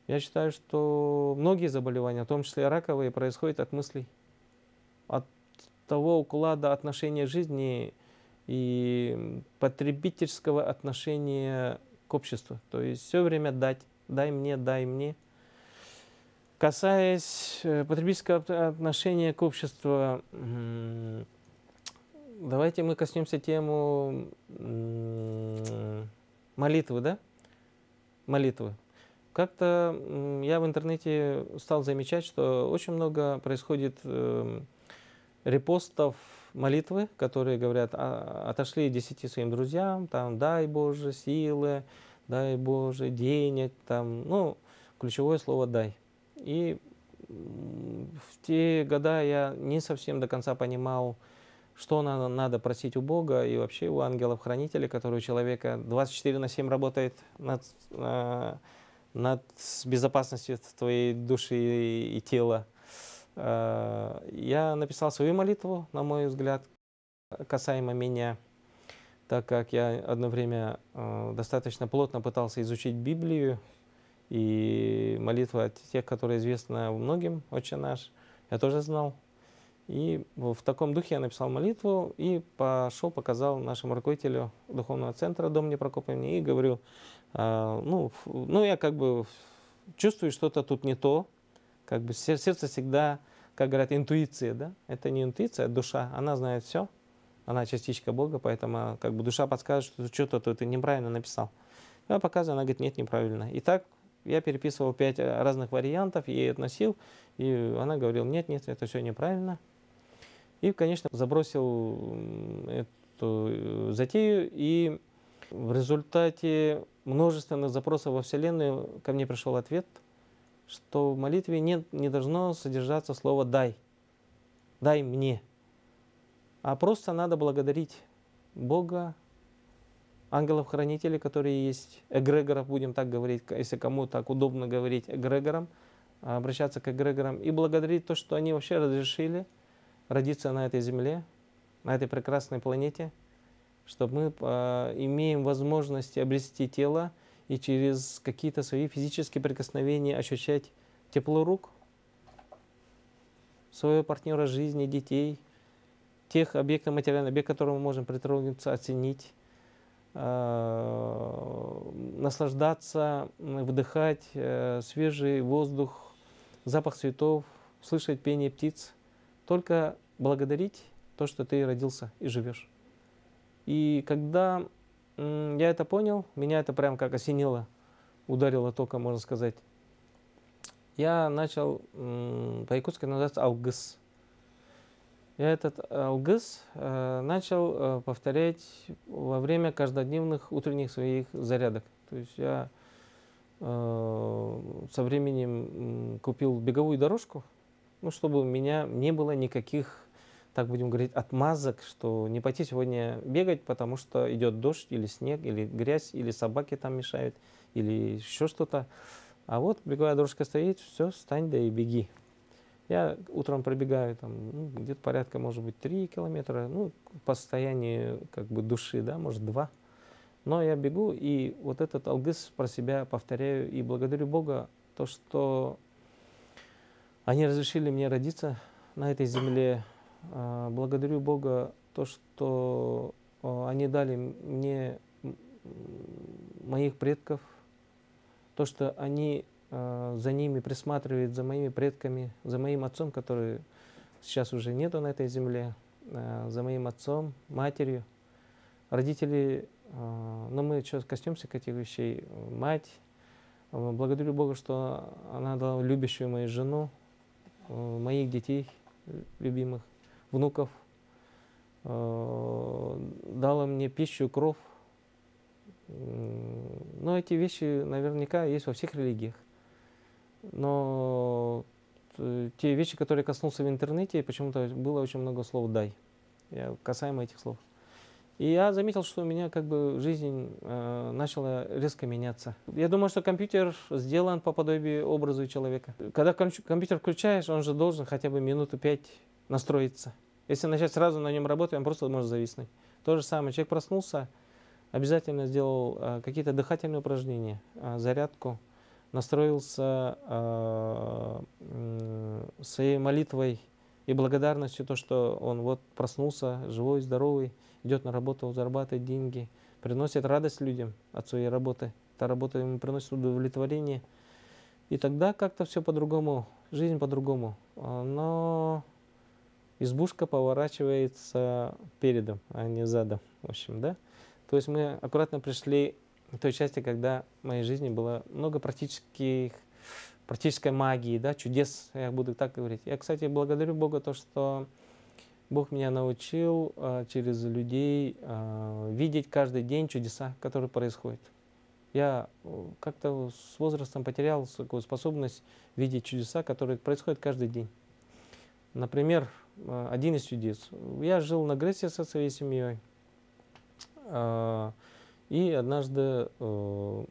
Я считаю, что многие заболевания, в том числе раковые, происходят от мыслей, от того уклада отношения жизни и потребительского отношения к обществу. То есть все время дать, дай мне, дай мне – Касаясь э, потребительского отношения к обществу, давайте мы коснемся тему молитвы, да? Молитвы. как-то я в интернете стал замечать, что очень много происходит эм, репостов молитвы, которые говорят, «А, отошли десяти своим друзьям, там, дай Боже силы, дай Боже денег, там, ну, ключевое слово «дай». И в те года я не совсем до конца понимал, что надо, надо просить у Бога и вообще у ангелов-хранителей, которые у человека 24 на 7 работает над, э, над безопасностью твоей души и, и тела. Э, я написал свою молитву, на мой взгляд, касаемо меня, так как я одно время э, достаточно плотно пытался изучить Библию, и молитва тех, которые известна многим, «Отче наш», я тоже знал. И в таком духе я написал молитву и пошел, показал нашему руководителю духовного центра Дом Непрокопьевни и говорю, э, ну, ну, я как бы чувствую, что-то тут не то, как бы сердце всегда, как говорят, интуиция, да? Это не интуиция, а душа. Она знает все. Она частичка Бога, поэтому как бы душа подскажет, что что-то тут ты неправильно написал. Я показываю, она говорит, нет, неправильно. И так я переписывал пять разных вариантов, ей относил, и она говорила, нет, нет, это все неправильно. И, конечно, забросил эту э, затею, и в результате множественных запросов во Вселенную ко мне пришел ответ – что в молитве нет, не должно содержаться слово «дай», «дай мне», а просто надо благодарить Бога, ангелов-хранителей, которые есть, эгрегоров, будем так говорить, если кому так удобно говорить эгрегорам, обращаться к эгрегорам и благодарить то, что они вообще разрешили родиться на этой земле, на этой прекрасной планете, чтобы мы э, имеем возможность обрести тело, и через какие-то свои физические прикосновения ощущать тепло рук своего партнера жизни, детей, тех объектов материальных, объект, к которому мы можем притронуться, оценить, э, наслаждаться, вдыхать э, свежий воздух, запах цветов, слышать пение птиц. Только благодарить то, что ты родился и живешь. И когда я это понял, меня это прям как осенило, ударило током, можно сказать. Я начал, по-якутски называется алгыс. Я этот алгыс э, начал э, повторять во время каждодневных утренних своих зарядок. То есть я э, со временем купил беговую дорожку, ну, чтобы у меня не было никаких так будем говорить, отмазок, что не пойти сегодня бегать, потому что идет дождь или снег, или грязь, или собаки там мешают, или еще что-то. А вот беговая дорожка стоит, все, встань да и беги. Я утром пробегаю там ну, где-то порядка, может быть, 3 километра, ну, по состоянию как бы души, да, может, 2. Но я бегу, и вот этот алгыс про себя повторяю, и благодарю Бога, то, что они разрешили мне родиться на этой земле, благодарю Бога то, что а, они дали мне моих предков, то, что они а, за ними присматривают, за моими предками, за моим отцом, который сейчас уже нету на этой земле, за моим отцом, матерью. Родители, но мы что, коснемся к этих вещей. Мать, благодарю Бога, что она дала любящую мою жену, моих детей любимых внуков, э, дала мне пищу, кровь. Но эти вещи наверняка есть во всех религиях. Но те вещи, которые коснулся в интернете, почему-то было очень много слов «дай». Я касаемо этих слов. И я заметил, что у меня как бы жизнь э, начала резко меняться. Я думаю, что компьютер сделан по подобию образу человека. Когда компьютер включаешь, он же должен хотя бы минуту пять настроиться. Если начать сразу на нем работать, он просто может зависнуть. То же самое, человек проснулся, обязательно сделал э, какие-то дыхательные упражнения, э, зарядку, настроился э, э, своей молитвой и благодарностью то, что он вот проснулся, живой, здоровый, идет на работу, зарабатывает деньги, приносит радость людям от своей работы. Эта работа ему приносит удовлетворение. И тогда как-то все по-другому, жизнь по-другому. Но избушка поворачивается передом, а не задом, в общем, да. То есть мы аккуратно пришли в той части, когда в моей жизни было много практических, практической магии, да, чудес, я буду так говорить. Я, кстати, благодарю Бога то, что Бог меня научил а, через людей а, видеть каждый день чудеса, которые происходят. Я э, как-то с возрастом потерял такую способность видеть чудеса, которые происходят каждый день. Например, один из чудес. Я жил на Греции со своей семьей. А, и однажды э,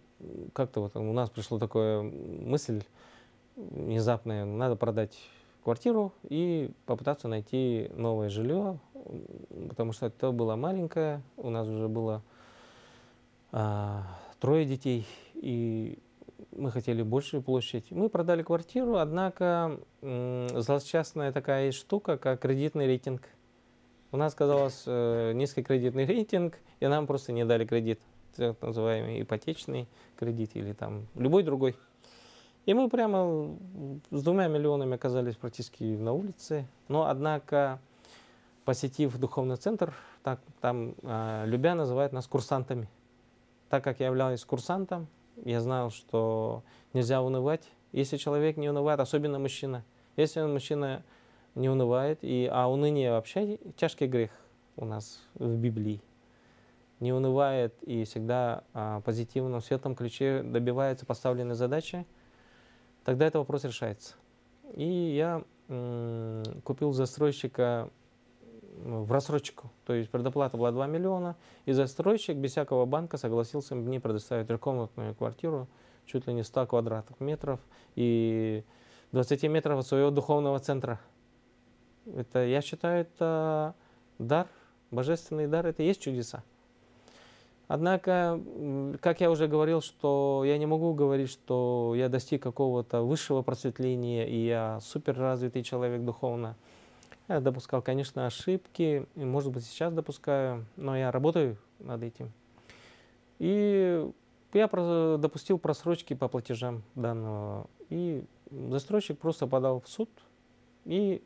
как-то вот у нас пришла такая мысль внезапная, надо продать квартиру и попытаться найти новое жилье, потому что это было маленькое, у нас уже было а, трое детей, и мы хотели большую площадь. Мы продали квартиру, однако злосчастная такая штука, как кредитный рейтинг. У нас казалось э, низкий кредитный рейтинг, и нам просто не дали кредит, так называемый ипотечный кредит или там любой другой. И мы прямо с двумя миллионами оказались практически на улице. Но, однако, посетив духовный центр, так, там э, любя называют нас курсантами. Так как я являюсь курсантом, я знал, что нельзя унывать. Если человек не унывает, особенно мужчина, если он мужчина не унывает, и, а уныние вообще тяжкий грех у нас в Библии, не унывает и всегда а, позитивно, в светлом ключе добивается поставленной задачи, тогда этот вопрос решается. И я купил застройщика в рассрочку, то есть предоплата была 2 миллиона, и застройщик без всякого банка согласился мне предоставить трехкомнатную квартиру, чуть ли не 100 квадратных метров и 20 метров от своего духовного центра. Это, я считаю, это дар, божественный дар, это и есть чудеса. Однако, как я уже говорил, что я не могу говорить, что я достиг какого-то высшего просветления, и я суперразвитый человек духовно. Я допускал, конечно, ошибки, и, может быть, сейчас допускаю, но я работаю над этим. И я допустил просрочки по платежам данного. И застройщик просто подал в суд, и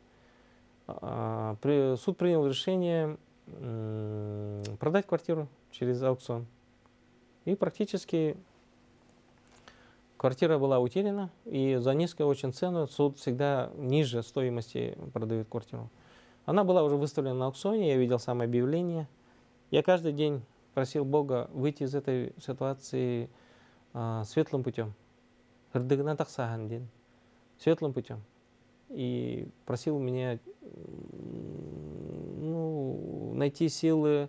а, при, суд принял решение продать квартиру через аукцион. И практически квартира была утеряна, и за низкую очень цену суд всегда ниже стоимости продает квартиру. Она была уже выставлена на аукционе, я видел сам объявление. Я каждый день просил Бога выйти из этой ситуации а, светлым путем. Светлым путем. И просил меня ну, найти силы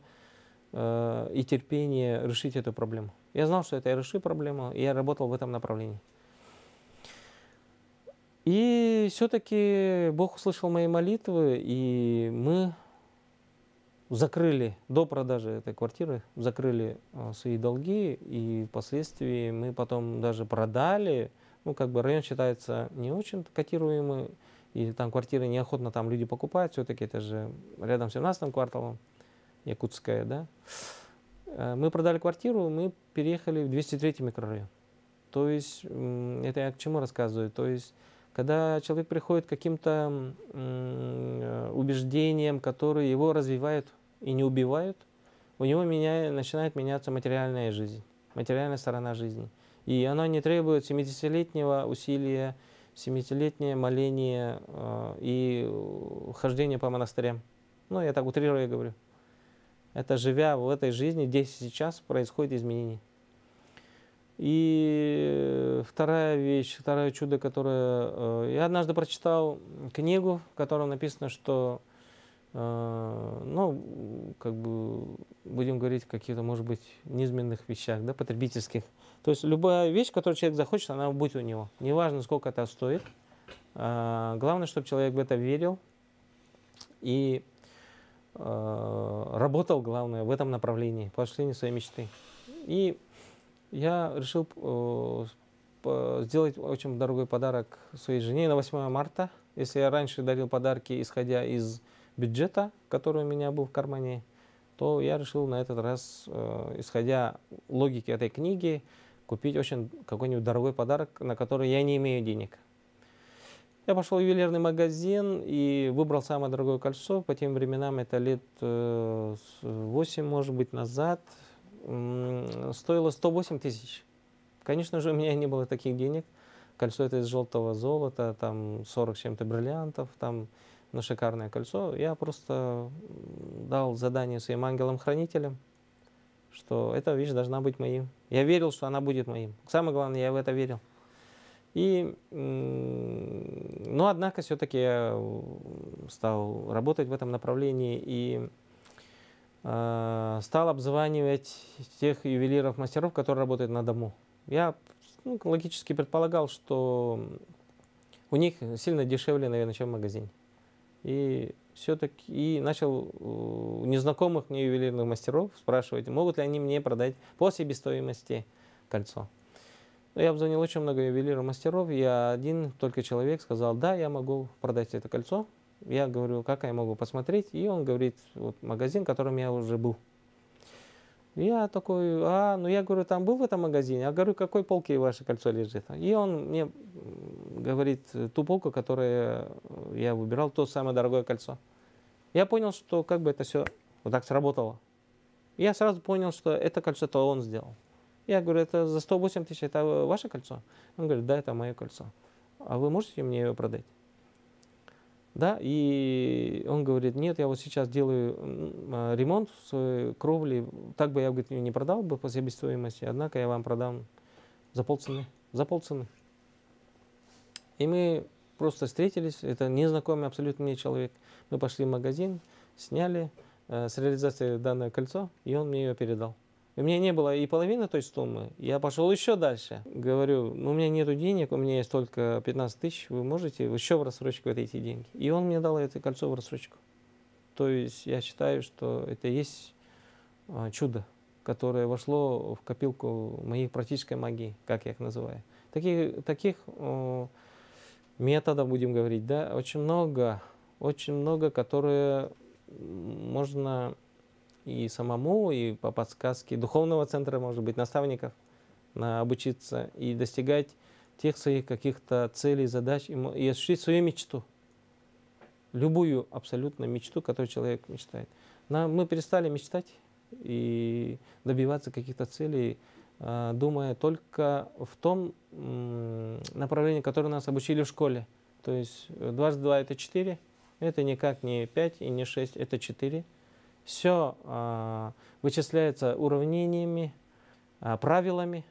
э, и терпение решить эту проблему. Я знал, что это я решу проблему, и я работал в этом направлении. И все-таки Бог услышал мои молитвы, и мы закрыли до продажи этой квартиры, закрыли э, свои долги, и впоследствии мы потом даже продали. Ну, как бы район считается не очень котируемый, и там квартиры неохотно там люди покупают, все-таки это же рядом с 17 кварталом, Якутская, да. Э, мы продали квартиру, мы переехали в 203 микрорайон. То есть, это я к чему рассказываю? То есть, когда человек приходит к каким-то э, убеждениям, которые его развивают и не убивают, у него меня, начинает меняться материальная жизнь, материальная сторона жизни. И она не требует 70-летнего усилия 70-летнее моление э, и хождение по монастырям. Ну, я так утрирую говорю. Это живя в этой жизни, здесь и сейчас происходит изменение. И вторая вещь, второе чудо, которое... Э, я однажды прочитал книгу, в которой написано, что э, ну, как бы, будем говорить о каких-то, может быть, низменных вещах, да, потребительских. То есть любая вещь, которую человек захочет, она будет у него. Неважно, сколько это стоит. А, главное, чтобы человек в это верил и работал, главное, в этом направлении, по осуществлению своей мечты. И я решил э, сделать очень дорогой подарок своей жене на 8 марта. Если я раньше дарил подарки, исходя из бюджета, который у меня был в кармане, то я решил на этот раз, э, исходя логики этой книги, купить очень какой-нибудь дорогой подарок, на который я не имею денег. Я пошел в ювелирный магазин и выбрал самое дорогое кольцо. По тем временам это лет 8, э, может быть, назад. стоило 108 тысяч. Конечно же, у меня не было таких денег. Кольцо это из желтого золота, там 40 чем-то бриллиантов, там ну, шикарное кольцо. Я просто дал задание своим ангелам-хранителям, что эта вещь должна быть моим. Я верил, что она будет моим. Самое главное, я в это верил. И, но однако все-таки я стал работать в этом направлении и э, стал обзванивать тех ювелиров-мастеров, которые работают на дому. Я ну, логически предполагал, что у них сильно дешевле, наверное, чем в магазине. И все-таки и начал у незнакомых мне ювелирных мастеров спрашивать, могут ли они мне продать по себестоимости кольцо. Но я обзвонил очень много ювелиров мастеров, и один только человек сказал, да, я могу продать это кольцо. Я говорю, как я могу посмотреть? И он говорит, вот магазин, в котором я уже был. Я такой, а, ну я говорю, там был в этом магазине, а говорю, какой полке ваше кольцо лежит? И он мне говорит ту полку, которую я выбирал, то самое дорогое кольцо. Я понял, что как бы это все вот так сработало. Я сразу понял, что это кольцо-то он сделал. Я говорю, это за 108 тысяч, это ваше кольцо? Он говорит, да, это мое кольцо. А вы можете мне его продать? Да, и он говорит, нет, я вот сейчас делаю а, ремонт в своей кровле, так бы я говорит, не продал бы по себестоимости, однако я вам продам за полцены, за полцены. И мы просто встретились, это незнакомый абсолютно мне человек. Мы пошли в магазин, сняли э, с реализацией данное кольцо, и он мне ее передал. У меня не было и половины той суммы. Я пошел еще дальше. Говорю, ну у меня нету денег, у меня есть только 15 тысяч, вы можете еще в рассрочку эти деньги. И он мне дал это кольцо в рассрочку. То есть я считаю, что это есть а, чудо, которое вошло в копилку моей практической магии, как я их называю. Таких, таких о, методов, будем говорить, да, очень много, очень много, которые можно и самому, и по подсказке духовного центра, может быть, наставников, на обучиться и достигать тех своих каких-то целей, задач и, и осуществить свою мечту. Любую абсолютно мечту, которую человек мечтает. На, мы перестали мечтать и добиваться каких-то целей, э, думая только в том э, направлении, которое нас обучили в школе. То есть дважды два это четыре, это никак не пять и не шесть, это четыре все а, вычисляется уравнениями, а, правилами,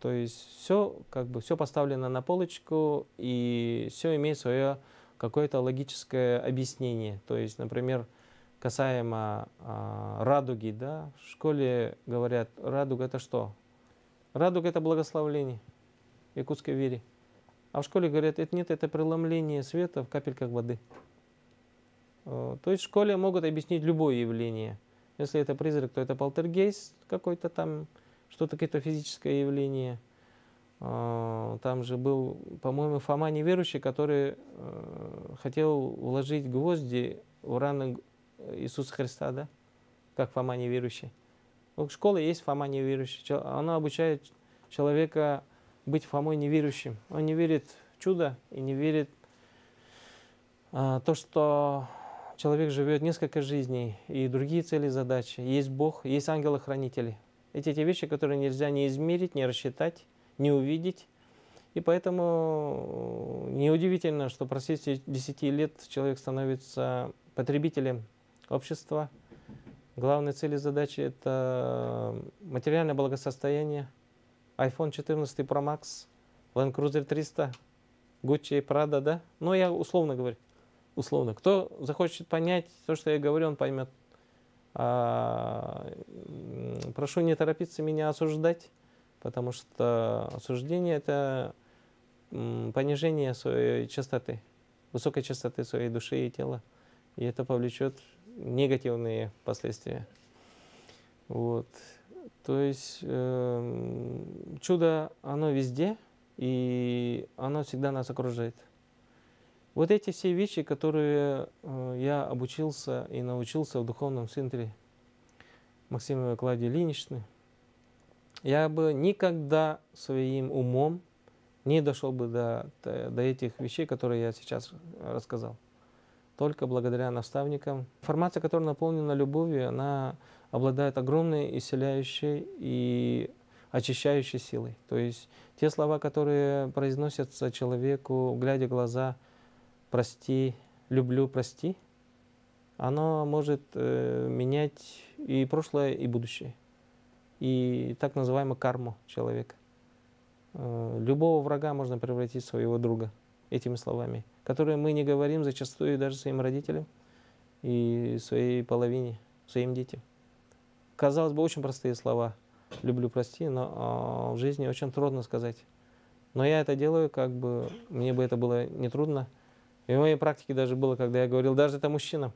то есть все как бы все поставлено на полочку и все имеет свое какое-то логическое объяснение. То есть, например, касаемо а, радуги, да, в школе говорят, радуга это что? Радуга это благословление якутской вере. А в школе говорят, это нет, это преломление света в капельках воды. То есть в школе могут объяснить любое явление. Если это призрак, то это полтергейст какой-то там, что-то какое-то физическое явление. Э, там же был, по-моему, Фома неверующий, который э, хотел вложить гвозди в раны Иисуса Христа, да? Как Фома неверующий. В школе есть Фома неверующий. Она обучает человека быть Фомой неверующим. Он не верит в чудо и не верит в то, что человек живет несколько жизней и другие цели задачи. Есть Бог, есть ангелы-хранители. Эти те вещи, которые нельзя не измерить, не рассчитать, не увидеть. И поэтому неудивительно, что в процессе 10 лет человек становится потребителем общества. Главные цели и задачи – это материальное благосостояние, iPhone 14 Pro Max, Land Cruiser 300, Gucci, Prada, да? Ну, я условно говорю условно. Кто захочет понять то, что я говорю, он поймет. А, прошу не торопиться меня осуждать, потому что осуждение это понижение своей частоты, высокой частоты своей души и тела. И это повлечет негативные последствия. Вот. То есть э, чудо, оно везде, и оно всегда нас окружает. Вот эти все вещи, которые э, я обучился и научился в духовном центре Максима Клавдии Ильиничны, я бы никогда своим умом не дошел бы до, до этих вещей, которые я сейчас рассказал. только благодаря наставникам. Информация, которая наполнена любовью, она обладает огромной исцеляющей и очищающей силой. То есть те слова, которые произносятся человеку, глядя в глаза, прости, люблю, прости, оно может э, менять и прошлое, и будущее. И так называемую карму человека. Э, любого врага можно превратить в своего друга этими словами, которые мы не говорим зачастую даже своим родителям и своей половине, своим детям. Казалось бы, очень простые слова. Люблю, прости, но э, в жизни очень трудно сказать. Но я это делаю, как бы мне бы это было не трудно. И в моей практике даже было, когда я говорил, даже это мужчинам.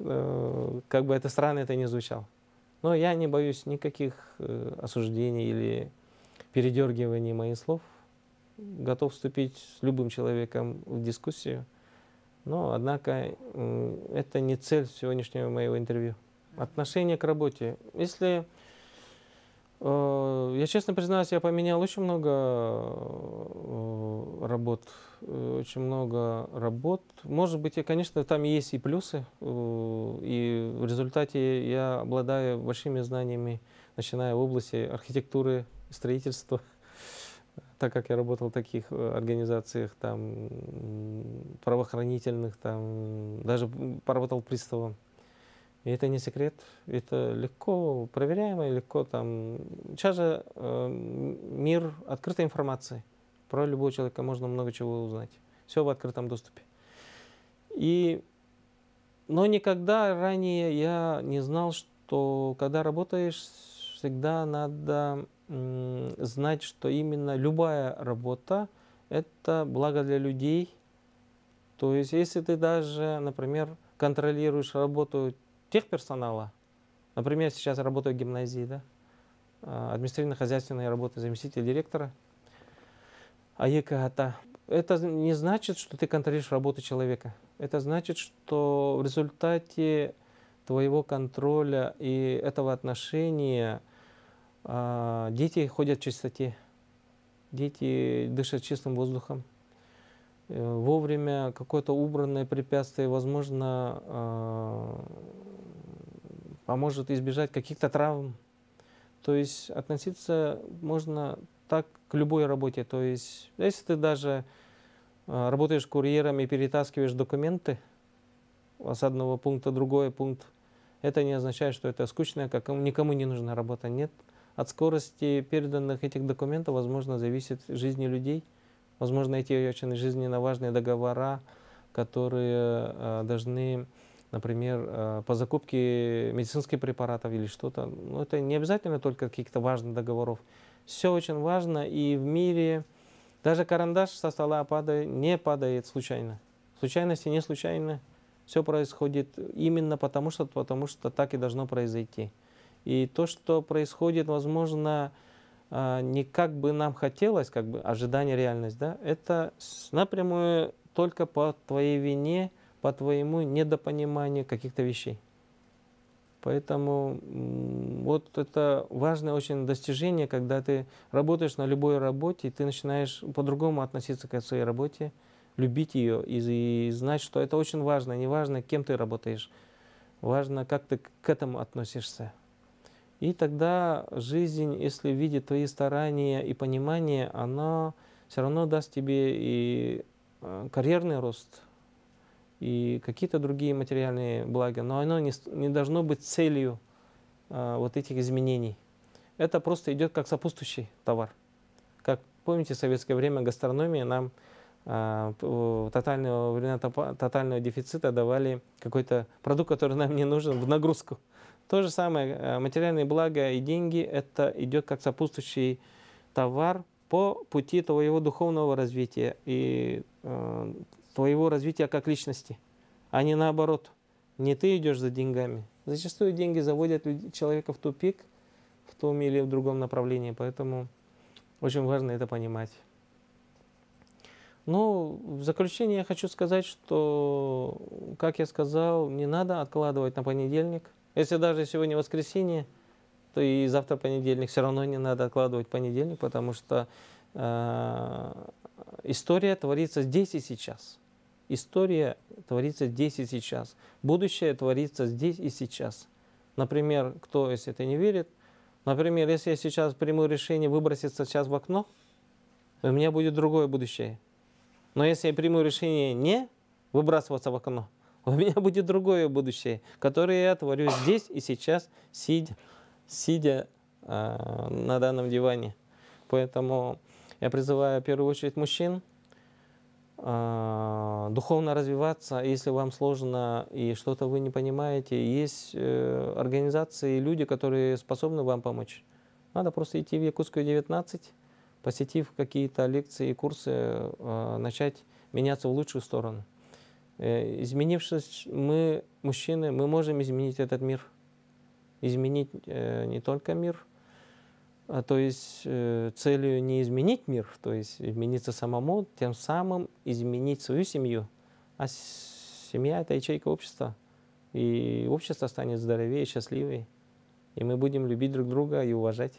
Э, как бы это странно это не звучало. Но я не боюсь никаких э, осуждений или передергиваний моих слов. Готов вступить с любым человеком в дискуссию. Но, однако, это не цель сегодняшнего моего интервью. Отношение к работе. Если я честно признаюсь, я поменял очень много э, работ, э, очень много работ. Может быть, и, конечно, там есть и плюсы, и в результате я обладаю большими знаниями, начиная в области архитектуры, строительства, так как я работал в таких организациях, там, правоохранительных, там, даже поработал приставом. И это не секрет, это легко проверяемо, легко там. Сейчас же э, мир открытой информации. Про любого человека можно много чего узнать. Все в открытом доступе. И, но никогда ранее я не знал, что когда работаешь, всегда надо м, знать, что именно любая работа – это благо для людей. То есть, если ты даже, например, контролируешь работу техперсонала, например, сейчас я работаю в гимназии, да, а, административно-хозяйственной работы заместитель директора АЕКАТА. Это не значит, что ты контролируешь работу человека. Это значит, что в результате твоего контроля и этого отношения а, дети ходят в чистоте, дети дышат чистым воздухом, э, вовремя какое-то убранное препятствие, возможно, а, поможет избежать каких-то травм. То есть относиться можно так к любой работе. То есть если ты даже а, работаешь курьером и перетаскиваешь документы с одного пункта в другой пункт, это не означает, что это скучная, как никому не нужна работа. Нет. От скорости переданных этих документов, возможно, зависит жизни людей. Возможно, эти очень жизненно важные договора, которые э, должны например, э, по закупке медицинских препаратов или что-то. Ну, это не обязательно только каких-то важных договоров. Все очень важно, и в мире даже карандаш со стола падает, не падает случайно. Случайности не случайны. Все происходит именно потому что, потому что так и должно произойти. И то, что происходит, возможно, э, не как бы нам хотелось, как бы ожидание, реальность, да, это напрямую только по твоей вине – по твоему недопониманию каких-то вещей. Поэтому вот это важное очень достижение, когда ты работаешь на любой работе, и ты начинаешь по-другому относиться к своей работе, любить ее и, и знать, что это очень важно. Не важно, кем ты работаешь, важно, как ты к этому относишься. И тогда жизнь, если видит твои старания и понимание, она все равно даст тебе и э, карьерный рост, и какие-то другие материальные блага, но оно не, не должно быть целью а, вот этих изменений. Это просто идет как сопутствующий товар. Как помните, в советское время гастрономия нам а, тотального, времена тотального дефицита давали какой-то продукт, который нам не нужен, в нагрузку. То же самое, а, материальные блага и деньги, это идет как сопутствующий товар по пути твоего духовного развития. И э, твоего развития как личности, а не наоборот. Не ты идешь за деньгами. Зачастую деньги заводят человека в тупик в том или в другом направлении, поэтому очень важно это понимать. Ну, в заключение я хочу сказать, что, как я сказал, не надо откладывать на понедельник. Если даже сегодня воскресенье, то и завтра понедельник все равно не надо откладывать понедельник, потому что э, история творится здесь и сейчас. История творится здесь и сейчас. Будущее творится здесь и сейчас. Например, кто, если это не верит, например, если я сейчас приму решение выброситься сейчас в окно, у меня будет другое будущее. Но если я приму решение не выбрасываться в окно, у меня будет другое будущее, которое я творю здесь и сейчас, сидя, сидя э, на данном диване. Поэтому я призываю в первую очередь мужчин духовно развиваться. Если вам сложно и что-то вы не понимаете, есть э, организации, люди, которые способны вам помочь. Надо просто идти в Якутскую 19, посетив какие-то лекции и курсы, э, начать меняться в лучшую сторону. Э, изменившись, мы, мужчины, мы можем изменить этот мир. Изменить э, не только мир, а, то есть э, целью не изменить мир, то есть измениться самому, тем самым изменить свою семью. А семья – это ячейка общества. И общество станет здоровее, счастливее. И мы будем любить друг друга и уважать.